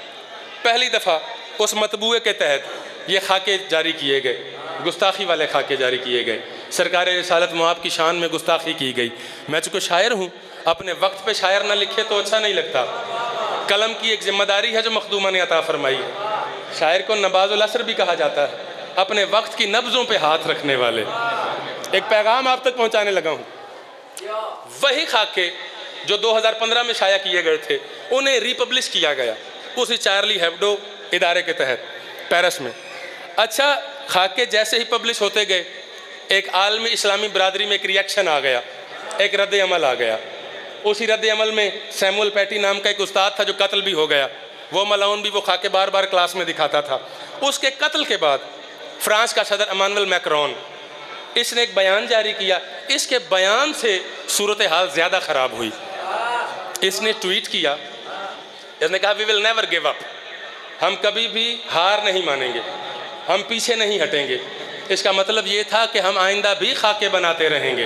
पहली दफ़ा उस मतबूए के तहत ये खाके जारी किए गए, गुस्ताखी वाले खाके जारी किए गए। सरकार रसालत मुआब की शान में गुस्ताखी की गई। मैं चूँकि शायर हूँ, अपने वक्त पे शायर ना लिखे तो अच्छा नहीं लगता। कलम की एक ज़िम्मेदारी है जो मखदूमा ने अता फरमाई है। शायर को नबाजुल असर भी कहा जाता है, अपने वक्त की नब्ज़ों पे हाथ रखने वाले। एक पैगाम आप तक पहुँचाने लगा हूँ। वही खाके जो 2015 में शाया किए गए थे, उन्हें रिपब्लिश किया गया। उसी चार्ली हेब्डो इदारे के तहत, पेरिस में। अच्छा खाके जैसे ही पब्लिश होते गए, एक आलमी इस्लामी बरदरी में एक रिएक्शन आ गया। एक रद्द अमल आ गया। उसी रद्द अमल में सैमुअल पैटी नाम का एक उस्ताद था जो कत्ल भी हो गया। वो मलाउन भी वो खाके बार बार क्लास में दिखाता था। उसके कत्ल के बाद फ्रांस का सदर अमानुअल मैक्रॉन, इसने एक बयान जारी किया। इसके बयान से सूरत हाल ज़्यादा ख़राब हुई। इसने ट्वीट किया। इसने कहा we will never give up हम कभी भी हार नहीं मानेंगे। हम पीछे नहीं हटेंगे। इसका मतलब ये था कि हम आइंदा भी खाके बनाते रहेंगे।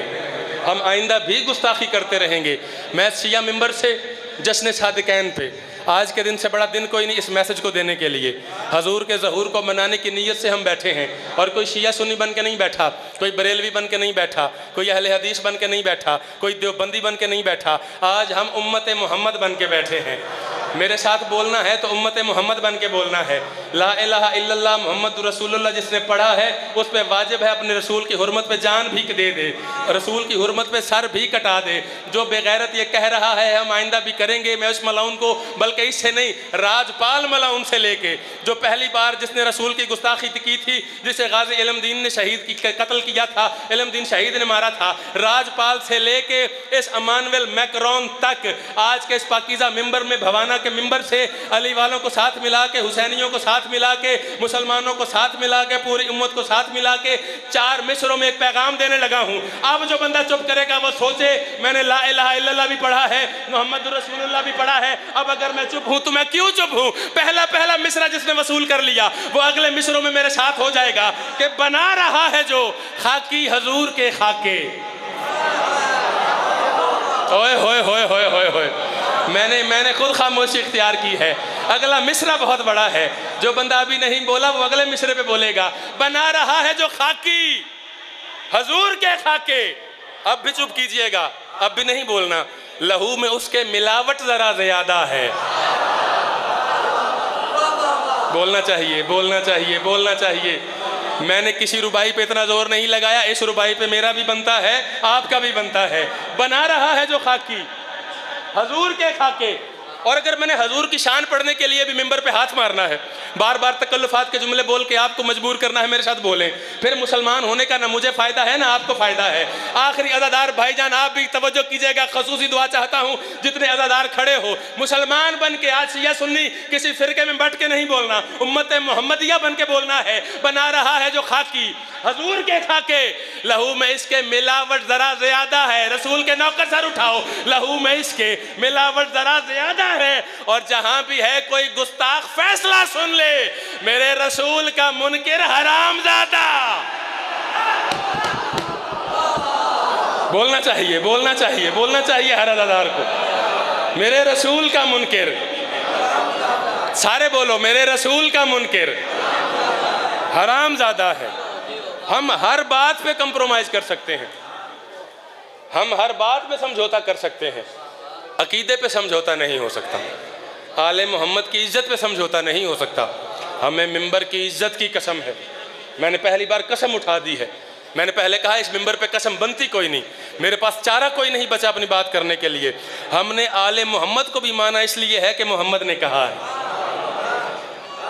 हम आइंदा भी गुस्ताखी करते रहेंगे। मैं सिया मेंबर से जश्न सादिकैन पे। आज के दिन से बड़ा दिन कोई नहीं इस मैसेज को देने के लिए। हजूर के जहूर को मनाने की नीयत से हम बैठे हैं। और कोई शिया सुन्नी बन के नहीं बैठा, कोई बरेलवी बन के नहीं बैठा, कोई अहल हदीस बन के नहीं बैठा, कोई देवबंदी बन के नहीं बैठा। आज हम उम्मत मोहम्मद बन के बैठे हैं। मेरे साथ बोलना है तो उम्मत मोहम्मद बन के बोलना है। ला इला मोहम्मद रसूलुल्लाह जिसने पढ़ा है, उस पर वाजिब है अपने रसूल की हरमत पे जान भी दे दे, रसूल की हरमत पे सर भी कटा दे। जो बेगैरत ये कह रहा है, हम आइंदा भी करेंगे, मैं उस मलाउन को बल्कि इससे नहीं, राजपाल मलाउन से लेके, जो पहली बार जिसने रसूल की गुस्ताखी की थी, जिसे गाजी इलमदीन ने शहीद की कत्ल किया था इलमदीन शहीद ने मारा था, राजपाल से लेके इस अमानवेल मैक्रॉन तक, आज के इस पाकिजा मेंबर में, भवाना के मिंबर से, अली वालों को साथ मिला के, हुसैनियों को साथ मिला के, मुसलमानों को साथ मिला के, पूरी उम्मत को साथ मिला के, चार मिसरों में एक पैगाम देने लगा हूँ। अब जो बंदा चुप करेगा, वो सोचे, मैंने ला भी पढ़ा है मोहम्मद रसूलुल्लाह भी पढ़ा है, अब अगर चुप हूँ तो मैं क्यों चुप हूँ? पहला पहला मिसरा जिसने वसूल कर लिया, वो अगले मिसरों में मेरे साथ हो जाएगा कि बना रहा है जो खाकी हजूर के खाके। ओए, होए होए होए होए होए। मैंने मैंने खुद खामोशी इख्तियार की है। अगला मिसरा बहुत बड़ा है। जो बंदा अभी नहीं बोला, वो अगले मिसरे पे बोलेगा, बना रहा है जो खाकी हजूर के खाके। अब भी चुप कीजिएगा, अब भी नहीं बोलना। लहू में उसके मिलावट जरा ज़्यादा है। बोलना चाहिए बोलना चाहिए बोलना चाहिए। मैंने किसी रुबाई पे इतना ज़ोर नहीं लगाया, इस रुबाई पे मेरा भी बनता है, आपका भी बनता है। बना रहा है जो खाकी। हजूर के खाके। और अगर मैंने हजूर की शान पढ़ने के लिए भी मेंबर पे हाथ मारना है बार बार तकल्लुफात के जुमले बोल के आपको मजबूर करना है, मेरे साथ बोलें। फिर मुसलमान होने का ना मुझे फ़ायदा है, ना आपको फ़ायदा है। आखिरी अदादार, भाईजान, आप भी तवज्जो कीजिएगा, खसूसी दुआ चाहता हूँ, जितने अदादार खड़े हो। मुसलमान बन के आज सिया सुन्नी, किसी फ़िरके में बट के नहीं बोलना, उम्मत मोहम्मदिया बन के बोलना है, बना रहा है जो खाकी। हजूर के खाके। लहू में इसके मिलावट ज़रा ज़्यादा है। रसूल के नौकर सर उठाओ। लहू में इसके मिलावट ज़रा ज़्यादा है। और जहाँ भी है, कोई गुस्ताख, फैसला सुन ले। मेरे रसूल का मुनकर हराम ज़्यादा बोलना चाहिए बोलना चाहिए बोलना चाहिए हर अदादार को। मेरे रसूल का मुनकर। सारे बोलो, मेरे रसूल का मुनकर। हराम ज़्यादा है। हम हर बात पे कंप्रोमाइज कर सकते हैं। हम हर बात पे समझौता कर सकते हैं। अकीदे पे समझौता नहीं हो सकता। आल मोहम्मद की इज़्ज़त पे समझौता नहीं हो सकता। हमें मिंबर की इज़्ज़त की कसम है। मैंने पहली बार कसम उठा दी है। मैंने पहले कहा, इस मिंबर पे कसम बनती कोई नहीं। मेरे पास चारा कोई नहीं बचा अपनी बात करने के लिए। हमने आल मोहम्मद को भी माना, इसलिए है कि मोहम्मद ने कहा है।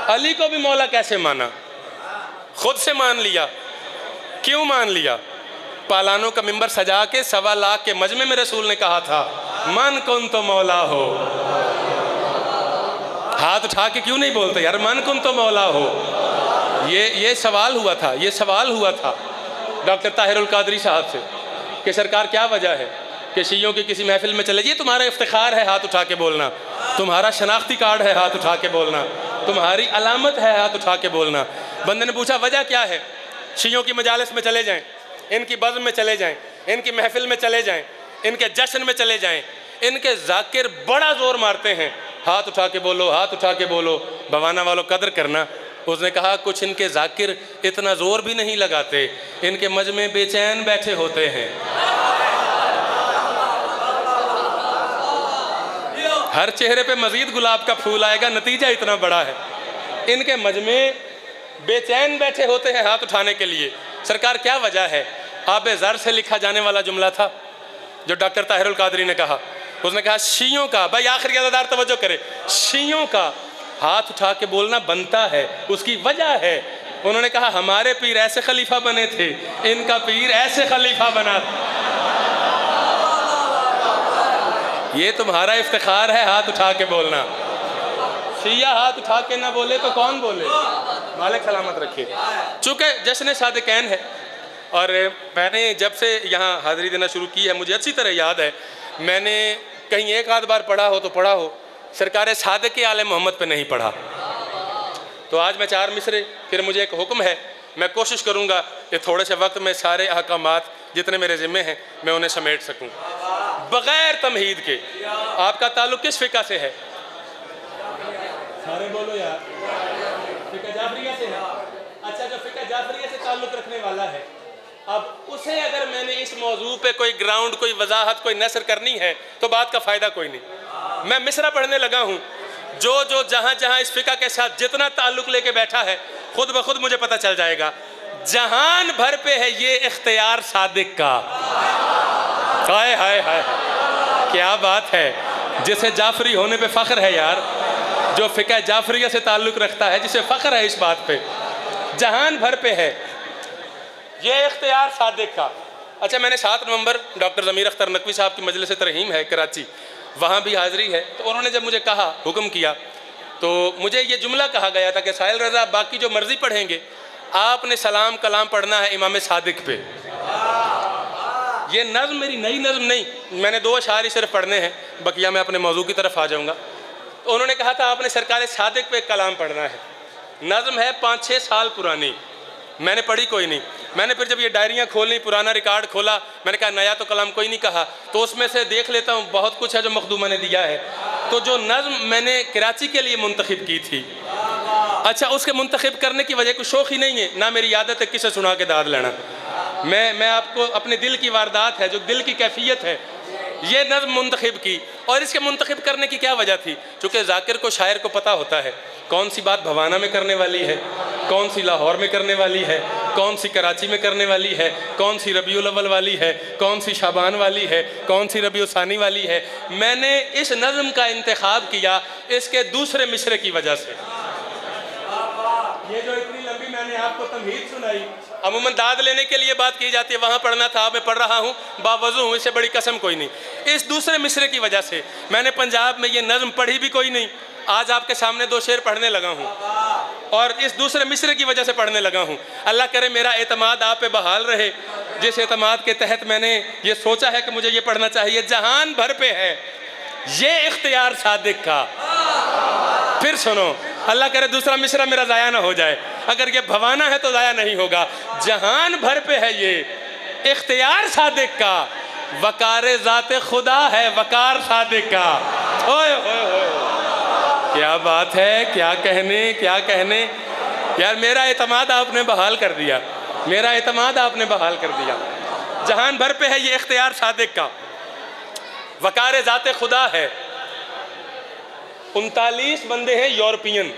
अली को भी मौला कैसे माना? खुद से मान लिया। क्यों मान लिया? पालानों का मिंबर सजा के सवा लाख के मजमे में रसूल ने कहा था, मन कौन तो मौला हो? हाथ उठा के क्यों नहीं बोलते यार? मन कौन तो मौला हो? ये ये सवाल हुआ था, ये सवाल हुआ था डॉक्टर ताहिरुल कादरी साहब से कि सरकार क्या वजह है कि शीयों की किसी महफिल में चले? ये तुम्हारा इफ्तार है हाथ उठा के बोलना। तुम्हारा शनाख्ती कार्ड है हाथ उठा के बोलना। तुम्हारी अलामत है हाथ उठा के बोलना। बंदे ने पूछा, वजह क्या है? शीयों की मजालस में चले जाएँ, इनकी बज़म में चले जाएँ, इनकी महफिल में चले जाएँ, इनके जश्न में चले जाएँ, इनके जाकिर बड़ा ज़ोर मारते हैं। हाथ उठा के बोलो, हाथ उठा के बोलो भवाना वालों कदर करना। उसने कहा, कुछ इनके जाकिर इतना ज़ोर भी नहीं लगाते, इनके मजमे बेचैन बैठे होते हैं। हर चेहरे पे मजीद गुलाब का फूल आएगा, नतीजा इतना बड़ा है। इनके मजमे बेचैन बैठे होते हैं हाथ उठाने के लिए। सरकार क्या वजह है? आब ज़र से लिखा जाने वाला जुमला था, जो डॉक्टर ताहिरुल कादरी ने कहा। उसने कहा, शीयों का, भाई आखिर ज्यादादार तवज्जो करे। शीयों का हाथ उठा के बोलना बनता है, उसकी वजह है। उन्होंने कहा, हमारे पीर ऐसे खलीफा बने थे, इनका पीर ऐसे खलीफा बना ये तुम्हारा इफ्तार है हाथ उठा के बोलना। शिया हाथ उठा के ना बोले तो कौन बोले? मालिक सलामत रखे। चूँकि जश्न सादकैन है और मैंने जब से यहाँ हाज़िरी देना शुरू की है मुझे अच्छी तरह याद है। मैंने कहीं एक आध बार पढ़ा हो तो पढ़ा हो सरकार सादक के आल मोहम्मद पे नहीं पढ़ा। तो आज मैं चार मिसरे फिर मुझे एक हुक्म है मैं कोशिश करूँगा कि थोड़े से वक्त में सारे अहकाम जितने मेरे ज़िम्मे हैं मैं उन्हें समेट सकूँ। बग़ैर तमहीद के आपका ताल्लुक़ किस फ़िका से है? सारे बोलो यार। फ़िका जाफरिया से है। अच्छा जो फ़िका जाफरिया से ताल्लुक़ रखने वाला है, अब उसे अगर मैंने इस मौजू पे कोई ग्राउंड कोई वजाहत, कोई नसर करनी है तो बात का फ़ायदा कोई नहीं। मैं मिसरा पढ़ने लगा हूँ। जो जो, जहाँ जहाँ इस फ़िका के साथ जितना ताल्लुक़ लेके बैठा है, खुद ब खुद मुझे पता चल जाएगा। जहान भर पे है ये इख्तियार सादिक का। हाय हाय हाय। क्या बात है। जिसे जाफरी होने पे फ़ख्र है यार। जो फ़िका जाफरिया से ताल्लुक़ रखता है, जिसे फ़ख्र है इस बात पे। जहान भर पे है। ये इख्तियार सादिक का। अच्छा मैंने सात नवंबर डॉक्टर ज़मीर अख्तर नकवी साहब की मजलिस तरहीम है, कराची। वहाँ भी हाज़िरी है। तो उन्होंने जब मुझे कहा, हुक्म किया तो मुझे ये जुमला कहा गया था कि साहिल रज़ा, बाकी जो मर्ज़ी पढ़ेंगे, आपने सलाम कलाम पढ़ना है इमाम सादिक पे। ये नज़म मेरी नई नज़म नहीं, मैंने दो अशारी सिर्फ़ पढ़ने हैं, बकिया मैं अपने मौजू की तरफ़ आ जाऊँगा। तो उन्होंने कहा था, आपने सरकार सादिक पे कलाम पढ़ना है। नज़म है पाँच छः साल पुरानी। मैंने पढ़ी कोई नहीं। मैंने फिर जब ये डायरियाँ खोली पुराना रिकॉर्ड खोला, मैंने कहा, नया तो कलाम कोई नहीं कहा। तो उसमें से देख लेता हूँ, बहुत कुछ है जो मखदूमा ने दिया है। तो जो नज़म मैंने कराची के लिए मुंतखब की थी। अच्छा उसके मुंतखब करने की वजह कोई शौक़ ही नहीं है? ना मेरी आदत है किसे सुना के दाद लेना। मैं मैं आपको, अपने दिल की वारदात है, जो दिल की कैफियत है ये नज़म मुंतखब की। और इसके मुंतखब करने की क्या वजह थी? चूँकि जाकिर को शायर को पता होता है, कौन सी बात भवाना में करने वाली है, कौन सी लाहौर में करने वाली है, कौन सी कराची में करने वाली है, कौन सी रबी अव्वल वाली है, कौन सी शाबान वाली है, कौन सी रबी सानी वाली है, मैंने इस नज़म का इंतखब किया इसके दूसरे मिसरे की वजह से। ये जो इतनी लंबी मैंने आपको तमहीद सुनाई अमूमन दाद लेने के लिए बात की जाती है, वहाँ पढ़ना था, मैं पढ़ रहा हूँ बावजू हूँ, इससे बड़ी कसम कोई नहीं। इस दूसरे मिसरे की वजह से मैंने पंजाब में ये नज़म पढ़ी भी कोई नहीं, आज आपके सामने दो शेर पढ़ने लगा हूँ। और इस दूसरे मिसरे की वजह से पढ़ने लगा हूँ। अल्लाह करे मेरा एतमाद आप पे बहाल रहे। जिस एतमाद के तहत मैंने ये सोचा है कि मुझे ये पढ़ना चाहिए, जहान भर पे है। ये इख्तियार सादिक का। फिर सुनो, अल्लाह करे दूसरा मिसरा मेरा ज़ाया ना हो जाए। अगर ये भवाना है तो ज़ाया नहीं होगा। जहान भर पे है ये। इख्तियार सादिक का। वकार ज़ात खुदा है, वकार सादिक का। ओए ओए ओए। क्या बात है, क्या कहने क्या कहने। यार, मेरा एतमाद आपने बहाल कर दिया। मेरा एतमाद आपने बहाल कर दिया। जहान भर पे है ये इख्तियार सादिक का। वकार ज़ात खुदा है। उनतालीस बंदे हैं यूरोपियन।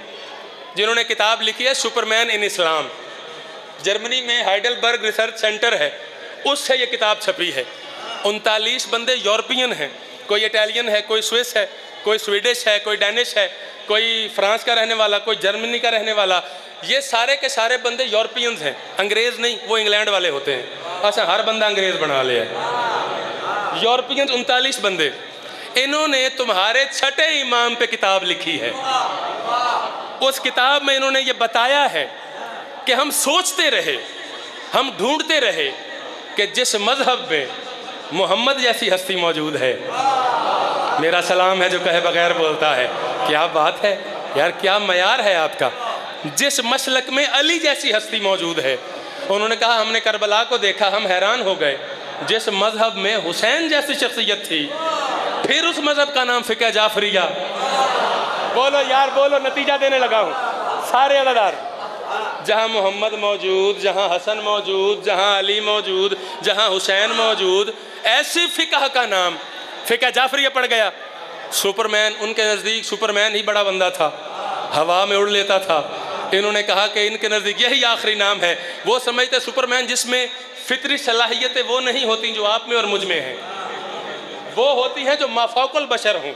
जिन्होंने किताब लिखी है, सुपरमैन इन इस्लाम। जर्मनी में हाइडलबर्ग रिसर्च सेंटर है, उससे ये किताब छपी है। उनतालीस बंदे यूरोपियन हैं, कोई इटालियन है, कोई स्विस है, कोई स्वीडिश है, कोई डैनिश है, कोई फ्रांस का रहने वाला, कोई जर्मनी का रहने वाला, ये सारे के सारे बंदे यूरोपियंस हैं। अंग्रेज़ नहीं, वो इंग्लैंड वाले होते हैं। अच्छा हर बंदा अंग्रेज़ बना लिया यूरोपियंस उनतालीस बंदे, इन्होंने तुम्हारे छठे इमाम पे किताब लिखी है। उस किताब में इन्होंने ये बताया है कि हम सोचते रहे, हम ढूंढते रहे कि जिस मज़हब में मोहम्मद जैसी हस्ती मौजूद है। मेरा सलाम है जो कहे बगैर बोलता है। क्या बात है? यार, क्या मैार है आपका। जिस मशलक में अली जैसी हस्ती मौजूद है। उन्होंने कहा, हमने करबला को देखा, हम हैरान हो गए। जिस मज़हब में हुसैन जैसी शख्सियत थी, फिर उस मज़हब का नाम फ़िका जाफरिया। बोलो यार, बोलो, नतीजा देने लगा हूँ। सारे अदादार, जहाँ मोहम्मद मौजूद, जहाँ हसन मौजूद, जहाँ अली मौजूद, जहाँ हुसैन मौजूद, ऐसी फ़िका का नाम फ़िका जाफरिया पड़ गया। सुपरमैन, उनके नज़दीक सुपरमैन ही बड़ा बंदा था। हवा में उड़ लेता था। इन्होंने कहा कि इनके नज़दीक यही आखिरी नाम है। वो समझते सुपरमैन जिसमें फितरी सलाहियतें वो नहीं होती जो आप में और मुझमें हैं। वो होती हैं जो माफौकल बशर हों,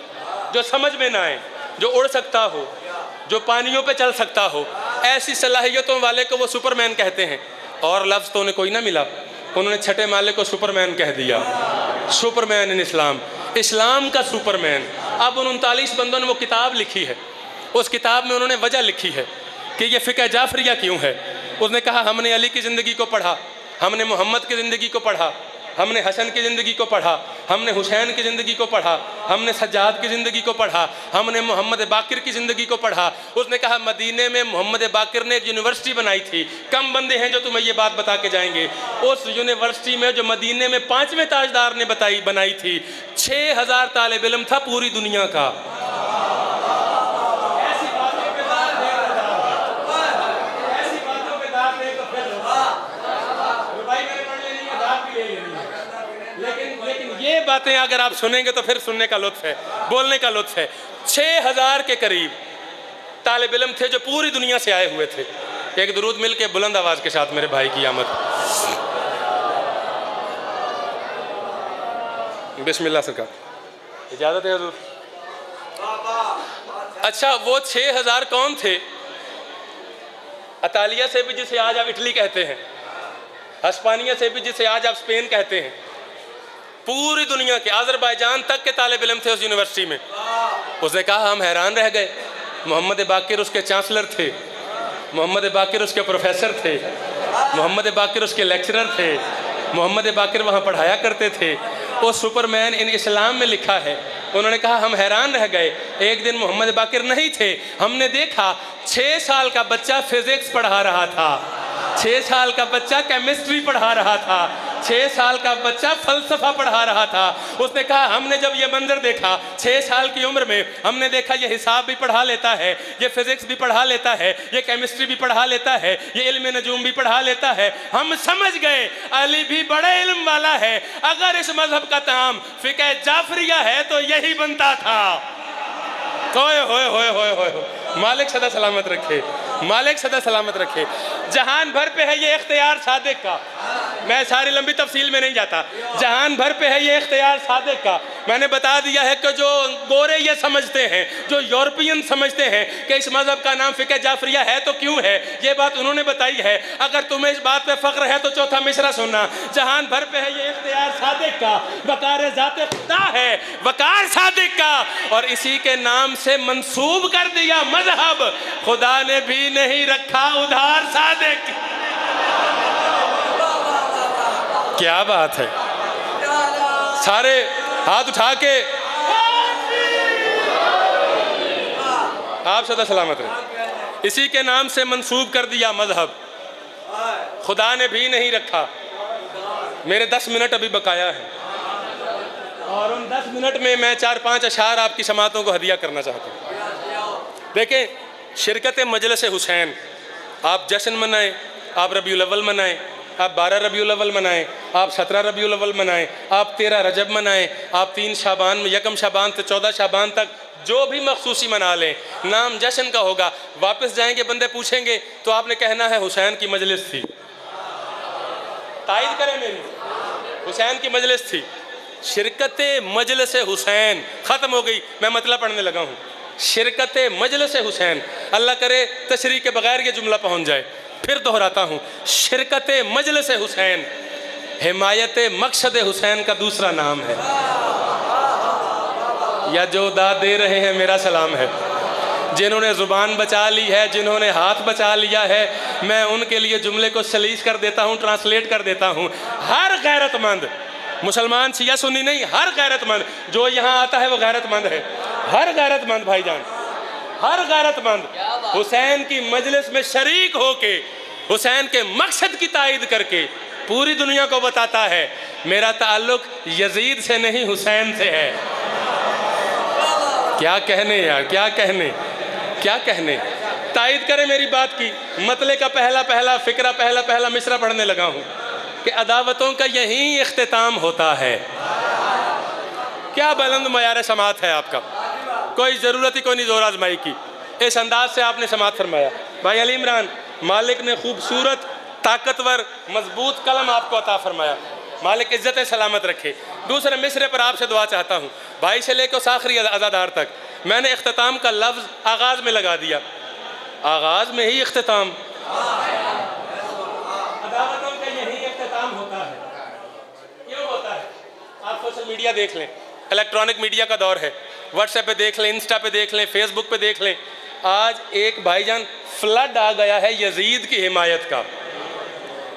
जो समझ में ना आए। जो उड़ सकता हो, जो पानियों पे चल सकता हो, ऐसी सलाहियतों वाले को वो सुपरमैन कहते हैं। और लफ्ज़ तो उन्हें कोई ना मिला। उन्होंने छठे माले को सुपरमैन कह दिया। सुपरमैन इन इस्लाम। इस्लाम का सुपरमैन। अब उन उनतालीस बंदों ने वो किताब लिखी है। उस किताब में उन्होंने वजह लिखी है कि ये फ़िका जाफरिया क्यों है? उसने कहा, हमने अली की ज़िंदगी को पढ़ा। हमने मोहम्मद की ज़िंदगी को पढ़ा। हमने हसन की ज़िंदगी को पढ़ा, हमने हुसैन की ज़िंदगी को पढ़ा, हमने सज्जाद की ज़िंदगी को पढ़ा, हमने मोहम्मद बाकिर की ज़िंदगी को पढ़ा। उसने कहा, मदीने में मोहम्मद बाकिर ने एक यूनिवर्सिटी बनाई थी। कम बंदे हैं जो तुम्हें ये बात बता के जाएँगे। उस यूनिवर्सिटी में जो मदीने में पाँचवें ताजदार ने बताई, बनाई थी छः हज़ार इलम था पूरी दुनिया का। बातें अगर आप सुनेंगे तो फिर सुनने का लुत्फ है, बोलने का लुत्फ है। छः हज़ार के करीब तालब इलम थे जो पूरी दुनिया से आए हुए थे। एक दरूद मिल के बुलंद आवाज़ के साथ मेरे भाई की आमद। बिस्मिल्लाह सरकार। इजाज़त है अच्छा वो छः हज़ार कौन थे? अतालिया से भी जिसे आज आप इटली कहते हैं, हस्पानिया से भी जिसे आज आप स्पेन कहते हैं। पूरी दुनिया के आज़रबाईजान तक के तालब इलम थे उस यूनिवर्सिटी में। उसने कहा, हम हैरान रह गए। मोहम्मद बाकिर उसके चांसलर थे। मोहम्मद बाकिर उसके प्रोफेसर थे। मोहम्मद बाकिर उसके लेक्चरर थे। मोहम्मद बाकिर वहाँ पढ़ाया करते थे। वो सुपरमैन इन इस्लाम में लिखा है। उन्होंने कहा, हम हैरान रह गए। एक दिन मोहम्मद बाकिर नहीं थे। हमने देखा छः साल का बच्चा फिज़िक्स पढ़ा रहा था। छः साल का बच्चा केमिस्ट्री पढ़ा रहा था। छः साल का बच्चा फलसफा पढ़ा रहा था। उसने कहा, हमने जब ये मंजर देखा छः साल की उम्र में, हमने देखा ये हिसाब भी पढ़ा लेता है, ये फिजिक्स भी पढ़ा लेता है, ये केमिस्ट्री भी पढ़ा लेता है, ये इल्म नजूम भी पढ़ा लेता है। हम समझ गए, अली भी बड़े इल्म वाला है। अगर इस मज़हब का नाम फ़िक जाफरिया है तो यही बनता था। होए होए होए होए होए। मालिक सदा सलामत रखे। मालिक सदा सलामत रखे। जहान भर पे है ये इख्तियार सादिक का। मैं सारी लंबी तफसील में नहीं जाता। जहान भर पे है ये इख्तियार सादिक का। मैंने बता दिया है कि जो गोरे ये समझते हैं, जो यूरोपियन समझते हैं कि इस मज़हब का नाम फ़िक जाफरिया है तो क्यों है? ये बात उन्होंने बताई है। अगर तुम्हें इस बात पे फ़ख्र है तो चौथा मिश्रा सुनना। जहान भर पे है ये इख्तियार सादिक का। वकार ज़ात खुदा है। वकार सादिक का। और इसी के नाम से मंसूब कर दिया मज़हब। खुदा ने भी नहीं रखा, उधार सादिक क्या बात है? सारे हाथ उठा के। आप सदा सलामत रहे। इसी के नाम से मंसूब कर दिया मज़हब। खुदा ने भी नहीं रखा। मेरे दस मिनट अभी बकाया है। और उन दस मिनट में मैं चार पाँच अशार आपकी समातों को हदिया करना चाहता हूँ। देखें शिरकत मजलस हुसैन। आप जश्न मनाएँ, आप रबी अव्वल मनाएँ, आप बारह रबी अव्वल मनाएँ, आप सत्रह रबी अव्वल मनाएँ, आप तेरह रजब मनाएँ, आप तीन शाबान में यकम शाबान से चौदह शाबान तक जो भी मखसूसी मना लें, नाम जश्न का होगा। वापस जाएँगे, बंदे पूछेंगे तो आपने कहना है हुसैन की मजलिस थी। तायद करें मेरी। हुसैन की मजलिस थी। शिरकत मजलिस हुसैन। ख़त्म हो गई। मैं मतलब पढ़ने लगा हूँ। शिरकत मजलिस हुसैन। अल्लाह करे तशरी के बगैर ये जुमला पहुँच जाए। फिर दोहराता हूँ, शिरकत मजलिस हुसैन, हिमायत मकसद हुसैन का दूसरा नाम है। या जो दा दे रहे हैं मेरा सलाम है। जिन्होंने ज़ुबान बचा ली है, जिन्होंने हाथ बचा लिया है, मैं उनके लिए जुमले को सलीस कर देता हूँ, ट्रांसलेट कर देता हूँ। हर गैरतमंद मुसलमान सिया सुन्नी नहीं, हर गैरतमंद, जो यहाँ आता है वो गैरतमंद है। हर गैरतमंद, भाईजान, हर गैरतमंद। हुसैन की मजलिस में शरीक होके, हुसैन के मकसद की तायद करके पूरी दुनिया को बताता है, मेरा ताल्लुक यजीद से नहीं, हुसैन से है। क्या कहने यार, क्या कहने क्या कहने? तायद करें मेरी बात की, मतले का पहला पहला, फिक्रा पहला पहला, मिश्रा पढ़ने लगा हूँ। कि अदावतों का यही अख्ताम होता है। क्या बुलंद मैार समात है आपका? कोई ज़रूरत ही कोई नहीं ज़ोर आजमाई की। इस अंदाज से आपने समात फरमाया। भाई अली इमरान, मालिक ने खूबसूरत, ताकतवर, मज़बूत कलम आपको अता फरमाया। मालिक इज़्ज़त सलामत रखे। दूसरे मिसरे पर आपसे दुआ चाहता हूँ। भाई से लेकर साखरी अजादार तक। मैंने अख्ताम का लफ्ज़ आगाज़ में लगा दिया। आगाज़ में ही अख्ताम अदावतों का यही अख्ताम होता है क्यों होता है आप सोशल मीडिया देख लें। इलेक्ट्रॉनिक मीडिया का दौर है। व्हाट्सएप पे देख लें इंस्टा पे देख लें फेसबुक पे देख लें। आज एक भाईजान फ्लड आ गया है यजीद की हिमायत का।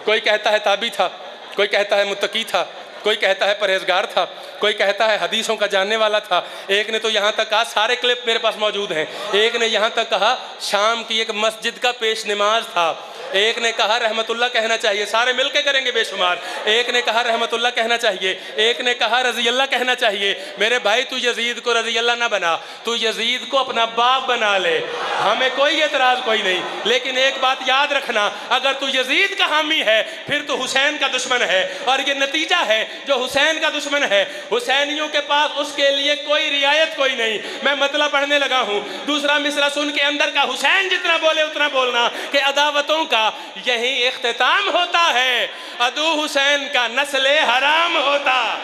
कोई कहता है ताबी था, कोई कहता है मुतकी था, कोई कहता है परहेजगार था, कोई कहता है हदीसों का जानने वाला था। एक ने तो यहाँ तक कहा, सारे क्लिप मेरे पास मौजूद हैं। एक ने यहाँ तक कहा, शाम की एक मस्जिद का पेश नमाज़ था। एक ने कहा रहमतुल्ला कहना चाहिए। सारे मिलके करेंगे बेशुमार। एक ने कहा रहमतुल्ला कहना चाहिए। एक ने कहा रज़ी अल्लाह कहना चाहिए। मेरे भाई, तू यजीद को रज़ी अल्लाह ना बना। तू यजीद को अपना बाप बना ले। हमें कोई एतराज़ कोई नहीं। लेकिन एक बात याद रखना, अगर तू यजीद का हामी है, फिर तो हुसैन का दुश्मन है। और ये नतीजा है, जो हुसैन का दुश्मन है, हुसैनियों के पास उसके लिए कोई रियायत कोई नहीं। मैं मतलब पढ़ने लगा हूँ। दूसरा मिसरा सुन के अंदर का, हुसैन जितना बोले उतना बोलना। कि अदावतों का यही अख्ताम होता है। अदू हुसैन का नस्ल हराम होता।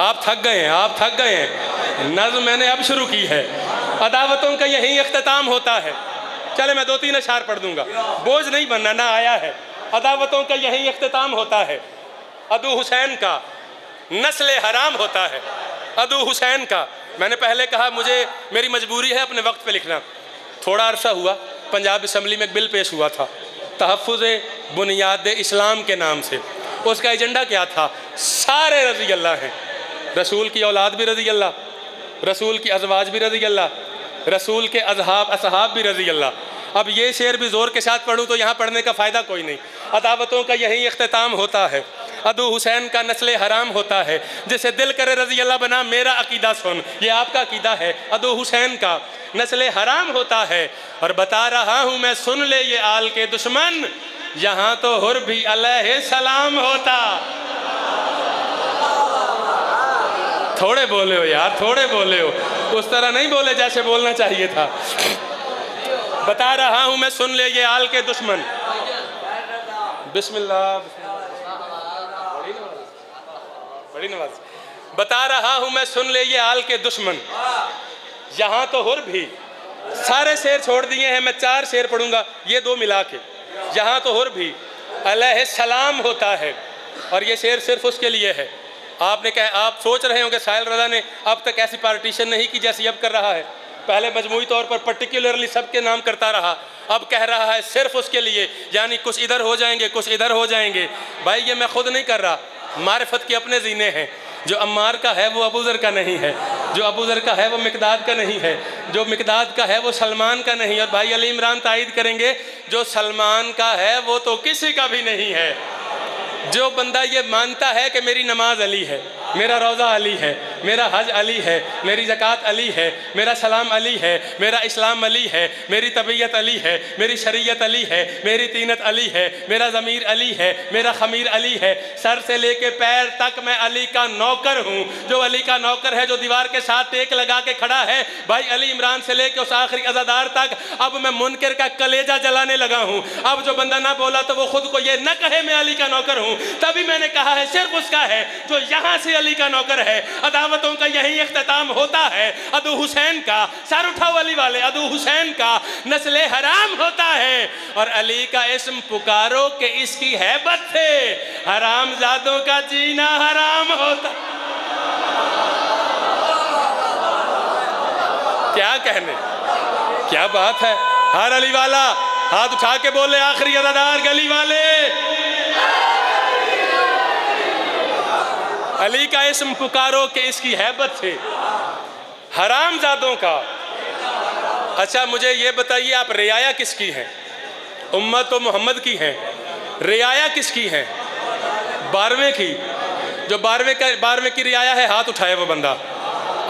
आप थक गए हैं, आप थक गए हैं। नज्म मैंने अब शुरू की है। अदावतों का यही अख्ताम होता है। चले, मैं दो तीन अशार पढ़ दूँगा। बोझ नहीं बनना, ना आया है। अदावतों का यही अख्ताम होता है। अदू हुसैन का नस्ल हराम होता है। अदू हुसैन का। मैंने पहले कहा, मुझे, मेरी मजबूरी है अपने वक्त पे लिखना। थोड़ा अरसा हुआ, पंजाब असम्बली में एक बिल पेश हुआ था तहफ़ बुनियाद इस्लाम के नाम से। उसका एजेंडा क्या था? सारे रज़ी अल्लाह हैं। रसूल की औलाद भी रज़ी अल्लाह रसूल की अजवाज भी रज़ी अल्लाह रसूल के अजहाब, असहाब भी रज़ी अल्लाह अब ये शेर भी ज़ोर के साथ पढ़ूँ तो यहाँ पढ़ने का फ़ायदा कोई नहीं। अदावतों का यही अख्ताम होता है। अदू हुसैन का नस्ल हराम होता है। जिसे दिल करे रज़ी अल्लाह बना, मेरा अकीदा सुन, ये आपका अकीदा है, अदू हुसैन का नस्ल हराम होता है। और बता रहा हूँ मैं, सुन ले ये आल के दुश्मन, यहाँ तो हुर भी अलह सलाम होता। थोड़े बोले हो यार, थोड़े बोले हो। उस तरह नहीं बोले जैसे बोलना चाहिए था। बता रहा हूँ मैं, सुन ले ये आल के दुश्मन। बिस्मिल्लाह बड़ी नवाज़ बता रहा हूँ मैं सुन ले ये आल के दुश्मन। यहाँ तो हुर भी। सारे शेर छोड़ दिए हैं, मैं चार शेर पढ़ूँगा, ये दो मिला के। यहाँ तो हुर भी। अलह सलाम होता है, और ये शेर सिर्फ़ उसके लिए है। आपने कह, आप सोच रहे होंगे, साहिल रजा ने अब तक ऐसी पार्टीशन नहीं की जैसी अब कर रहा है। पहले मजमू तौर पर पर्टिकुलरली सबके नाम करता रहा, अब कह रहा है सिर्फ़ उसके लिए, यानी कुछ इधर हो जाएँगे, कुछ इधर हो जाएँगे। भाई, ये मैं खुद नहीं कर रहा। मारफत के अपने जीने हैं। जो अम्मार का है, वो अबूज़र का नहीं है। जो अबूज़र का है, वो मकदाद का नहीं है। जो मकदाद का है, वो सलमान का नहीं और भाई अली इमरान तायद करेंगे, जो सलमान का है, वो तो किसी का भी नहीं है। जो बंदा ये मानता है कि मेरी नमाज़ अली है, मेरा रोज़ा अली है मेरा हज अली है, मेरी ज़क़़त अली है, मेरा सलाम अली है, मेरा इस्लाम अली है, मेरी तबीयत अली है, मेरी शरीयत अली है, मेरी तीनत अली है, मेरा ज़मीर अली है, मेरा खमीर अली है। सर से लेके पैर तक मैं अली का नौकर हूँ। जो अली का नौकर है, जो दीवार के साथ टेक लगा के खड़ा है, भाई अली इमरान से लेके उस आखिरी अजादार तक, अब मैं मुनकर का कलेजा जलाने लगा हूँ। अब जो बंदा ना बोला तो वो खुद को ये न कहे, मैं अली का नौकर हूँ। तभी मैंने कहा है, सिर्फ़ उसका है, जो यहाँ से अली का नौकर है। अदावतों का यही अख्ताम होता है। अदू हुसैन का, सर उठाओ अली वाले अदू हुसैन का नस्ल हराम होता है। और अली का इसम पुकारो कि इसकी हैबत से। हराम जादों का जीना हराम होता। क्या कहने? क्या बात है? हर अली वाला, हाथ उठा के बोले, आखिरी अदादार गली वाले। अली का इसम पुकारो कि इसकी हैबत से। हराम जादों का। अच्छा मुझे ये बताइए, आप रियाया किसकी हैं? उम्मत तो मोहम्मद की हैं। रियाया किसकी हैं? बारहवें की। जो बारहवें का बारहवें की रियाया है, हाथ उठाए वो बंदा।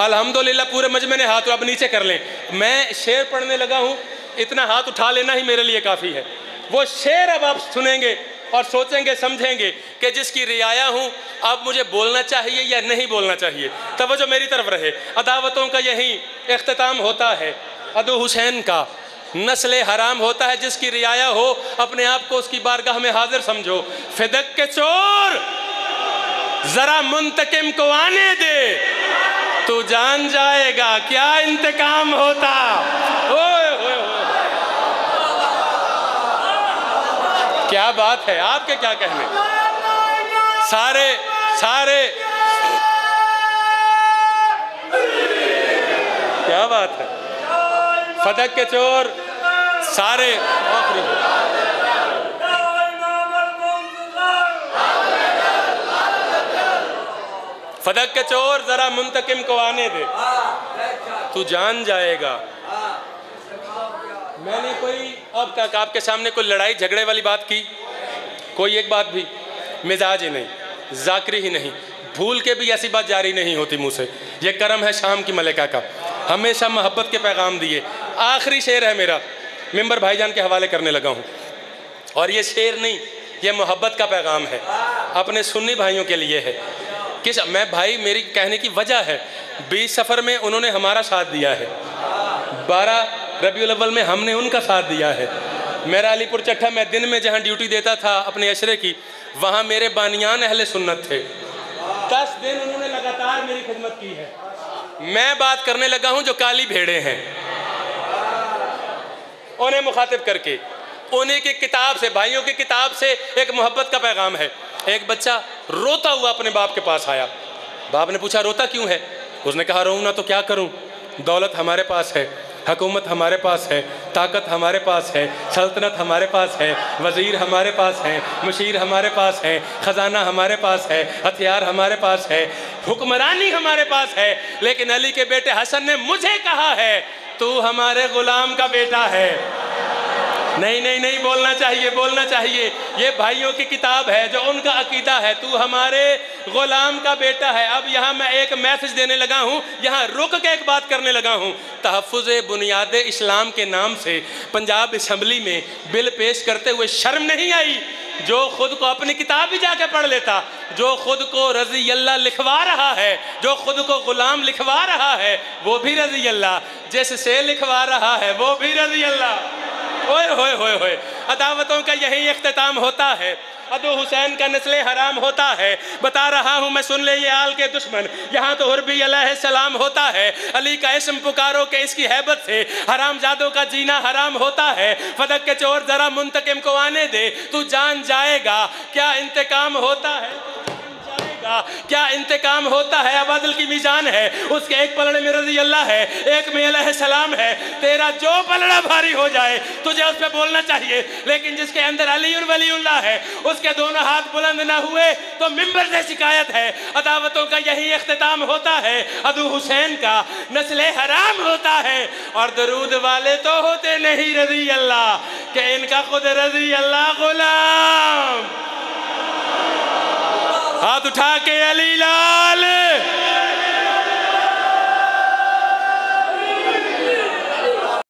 अल्हम्दुलिल्लाह, पूरे मजमे ने हाथ अब नीचे कर लें। मैं शेर पढ़ने लगा हूँ, इतना हाथ उठा लेना ही मेरे लिए काफ़ी है। वो शेर अब आप सुनेंगे और सोचेंगे, समझेंगे कि जिसकी रियाया हूँ, अब मुझे बोलना चाहिए या नहीं बोलना चाहिए। जो मेरी तरफ़ रहे। अदावतों का यही अख्ताम होता है। अदो हुसैन का, नस्ल हराम होता है। जिसकी रियाया हो, अपने आप को उसकी बारगाह में हाजिर समझो। फिदक के चोर, जरा मुंतकिम को आने दे। तू जान जाएगा, क्या इंतकाम होता? ओए ओए ओए क्या बात है? आपके क्या कहने? सारे सारे। क्या बात है? फदक के चोर, सारे। फदक के चोर, जरा मुंतकिम को आने दे। तू जान जाएगा। मैंने कोई, अब तक आपके सामने कोई लड़ाई झगड़े वाली बात की? कोई एक बात भी? मिजाज ही नहीं, जाकरी ही नहीं, भूल के भी ऐसी बात जारी नहीं होती मुँह से। ये करम है शाम की मलिका का। हमेशा मोहब्बत के पैगाम दिए। आखिरी शेर है मेरा, मेंबर भाईजान के हवाले करने लगा हूँ। और ये शेर नहीं, ये मोहब्बत का पैगाम है। अपने सुन्नी भाइयों के लिए है। किस, मैं भाई, मेरी कहने की वजह है। बीस सफ़र में उन्होंने हमारा साथ दिया है। बारह रबी अव्वल में हमने उनका साथ दिया है। मेरा अलीपुर चट्ठा मैं दिन में जहाँ ड्यूटी देता था अपने अशरे की, वहाँ मेरे बानियान अहले सुन्नत थे। दस दिन उन्होंने लगातार मेरी खिदमत की है। मैं बात करने लगा हूँ जो काली भेड़े हैं। उन्हें मुखातिब करके, उन्हीं की किताब से, भाइयों की किताब से एक मोहब्बत का पैगाम है। एक बच्चा रोता हुआ अपने बाप के पास आया। बाप ने पूछा, रोता क्यों है? उसने कहा रो ना तो क्या करूँ? दौलत हमारे पास है। हकूमत हमारे पास है, ताकत हमारे पास है, सल्तनत हमारे पास है, वज़ीर हमारे पास है, मशीर हमारे पास है, ख़जाना हमारे पास है, हथियार हमारे पास है, हुक्मरानी हमारे पास है, लेकिन अली के बेटे हसन ने मुझे कहा है, तू हमारे ग़ुलाम का बेटा है। नहीं नहीं नहीं, बोलना चाहिए बोलना चाहिए। ये भाइयों की किताब है, जो उनका अकीदा है। तू हमारे गुलाम का बेटा है। अब यहाँ मैं एक मैसेज देने लगा हूँ। यहाँ रुक के एक बात करने लगा हूँ। तहफ़ बुनियाद इस्लाम के नाम से पंजाब असम्बली में बिल पेश करते हुए शर्म नहीं आई? जो खुद को अपनी किताब भी जाके पढ़ लेता, जो खुद को रज़ी अल्लाह लिखवा रहा है, जो खुद को गुलाम लिखवा रहा है, वो भी रज़ी अल्लाह जिससे लिखवा रहा है, वो भी रज़ी अल्लाह ओए होए होए होए अदावतों का यही अख्ताम होता है। अदो हुसैन का नस्ल हराम होता है। बता रहा हूँ मैं सुन ले ये आल के दुश्मन। यहाँ तो हरबी सलाम होता है। अली का इसम पुकारो के इसकी हैबत से। हराम जादों का जीना हराम होता है। फदक के चोर ज़रा मुंतकिम को आने दे। तू जान जाएगा। क्या इंतकाम होता है? का क्या इंतकाम होता है? अबादल की मीजान है? उसके एक पलड़े में रज़ी अल्लाह है, एक में अल्लाह सलाम है। तेरा जो पलड़ा भारी हो जाए, तुझे उस पर बोलना चाहिए। लेकिन जिसके अंदर अली वली है, उसके दोनों हाथ बुलंद ना हुए तो मिम्बर से शिकायत है। अदावतों का यही अख्ताम होता है अदू हुसैन का। नस्ल हराम होता है, और दरूद वाले तो होते नहीं रज़ी अल्लाह के इनका खुद रज़ी अल्लाह गुलाम। हाथ उठा के अली लाल